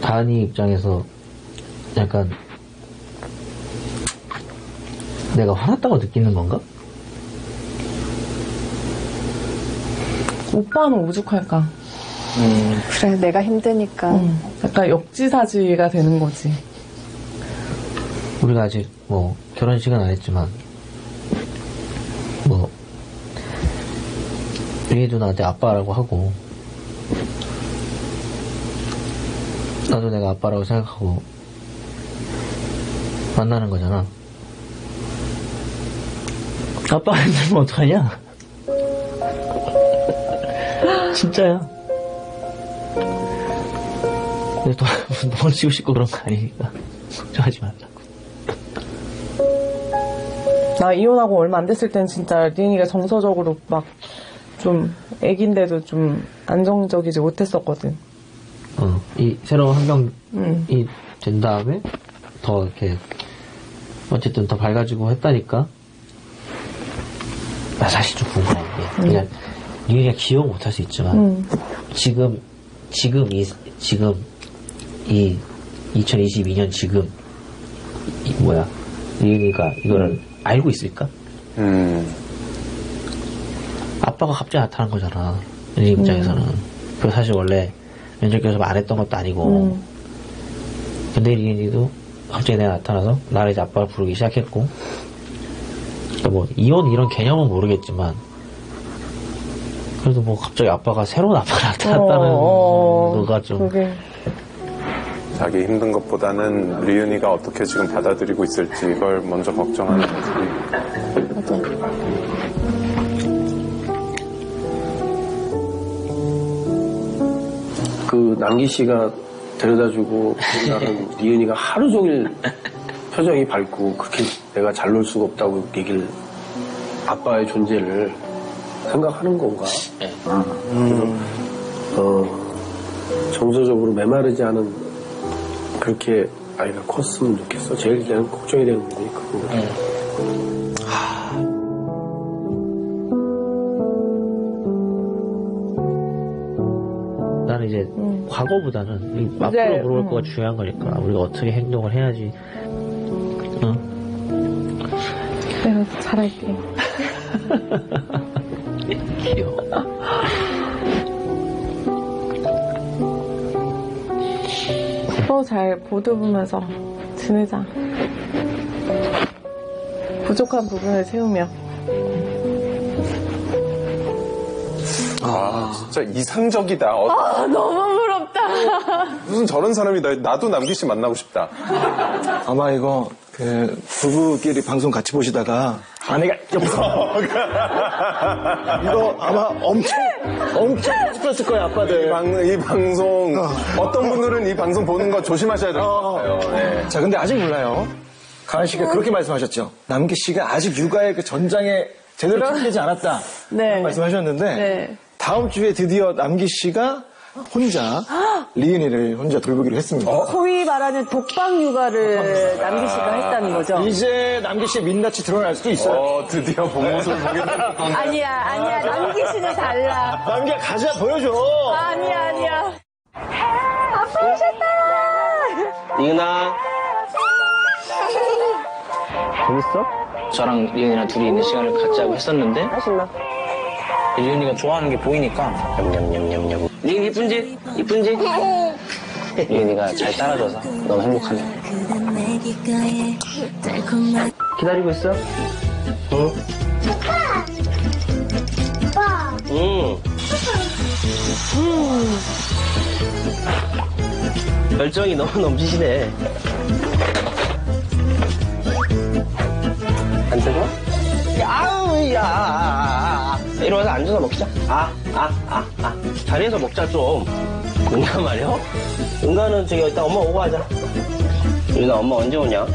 다은이 입장에서, 약간, 내가 화났다고 느끼는 건가? 오빠는 오죽할까? 그래 내가 힘드니까 약간 역지사지가 되는 거지. 우리가 아직 뭐 결혼식은 안 했지만 뭐 얘도 나한테 아빠라고 하고 나도 내가 아빠라고 생각하고 만나는 거잖아 아빠가 힘들면 어떡하냐 진짜야 근데 또 너무 치고 싶고 그런 거 아니니까 걱정하지 말라고 나 이혼하고 얼마 안 됐을 땐 진짜 리은이가 정서적으로 막 좀 애긴데도 좀 안정적이지 못했었거든. 어, 이 새로운 환경이 응. 된 다음에 더 이렇게 어쨌든 더 밝아지고 했다니까. 나 사실 좀 궁금한 게 그냥 리은이가 기억 못할 수 있지만 지금 지금 이 지금 이 2022년 지금 이 뭐야 리은이가 이거를 알고 있을까? 음. 아빠가 갑자기 나타난 거잖아. 이 입장에서는. 그 사실 원래 면접교에서 말했던 것도 아니고. 근데 리은이도 갑자기 내가 나타나서 나를 이제 아빠를 부르기 시작했고. 그러니까 뭐 이혼 이런 개념은 모르겠지만 그래도 뭐 갑자기 아빠가 새로운 아빠가 *laughs* 나타났다는 어, 거가 좀 그게. 자기 힘든 것보다는 리은이가 어떻게 지금 받아들이고 있을지 이걸 먼저 걱정하는 모습이 그 남기 씨가 데려다주고 *laughs* 나는 리은이가 하루 종일 표정이 밝고 그렇게 내가 잘 놀 수가 없다고 얘기를 아빠의 존재를 생각하는 건가? 네. 그래서 어, 정서적으로 메마르지 않은 그렇게 아이가 컸으면 좋겠어. 제일 내가 걱정이 되는 부분이 그 부분. 나는 이제 과거보다는 이 앞으로 이제, 물어볼 음. 거가 중요한 거니까 우리가 어떻게 행동을 해야지 어? 내가 잘할게. 귀여워 서로 잘 보듬으면서 지내자. 부족한 부분을 채우며. 아 진짜 이상적이다. 어, 아, 너무. 무슨 저런 사람이 나, 나도 남기 씨 만나고 싶다. 아마 이거 그 부부끼리 방송 같이 보시다가 아내가 옆에서 이거 아마 엄청 엄청 싶었을 거야 이, 아빠들. 방, 이 방송 어 떤 분들은 이 방송 보는 거 조심하셔야 될 것 같아요. 네. 자 근데 아직 몰라요. 가은 씨가 그렇게 말씀하셨죠. 남기 씨가 아직 육아의 그 전장에 제대로 준비되지 않았다. 네. 말씀하셨는데 네. 다음 주에 드디어 남기 씨가 혼자 리은이를 혼자 돌보기로 했습니다. 소위 말하는 독방 육아를 남기 씨가 했다는 거죠. 이제 남기 씨의 민낯이 드러날 수도 있어요. 어, 드디어 본 모습을 보게 됐다. 아니야, 아니야. 남기 씨는 달라. 남기야 가자 보여줘. 아니야, 아니야. 아빠 오셨다! 리은아 재밌어? 저랑 리은이랑 둘이 있는 시간을 갖자고 했었는데 리은이가 좋아하는 게 보이니까 냠냠냠냠냠 리은 이쁜지? 이쁜지? 리은이가 잘 따라줘서 너무 행복하네 기다리고 있어? 응? 응. 열정이 너무 넘치시네. 안 뜨거? 아우, 야. 이리 와서 앉아서 먹자. 아, 아, 아, 아. 자리에서 먹자, 좀. 은가 말이야? 은가는 저기 일단 엄마 오고 하자. 유나 엄마 언제 오냐?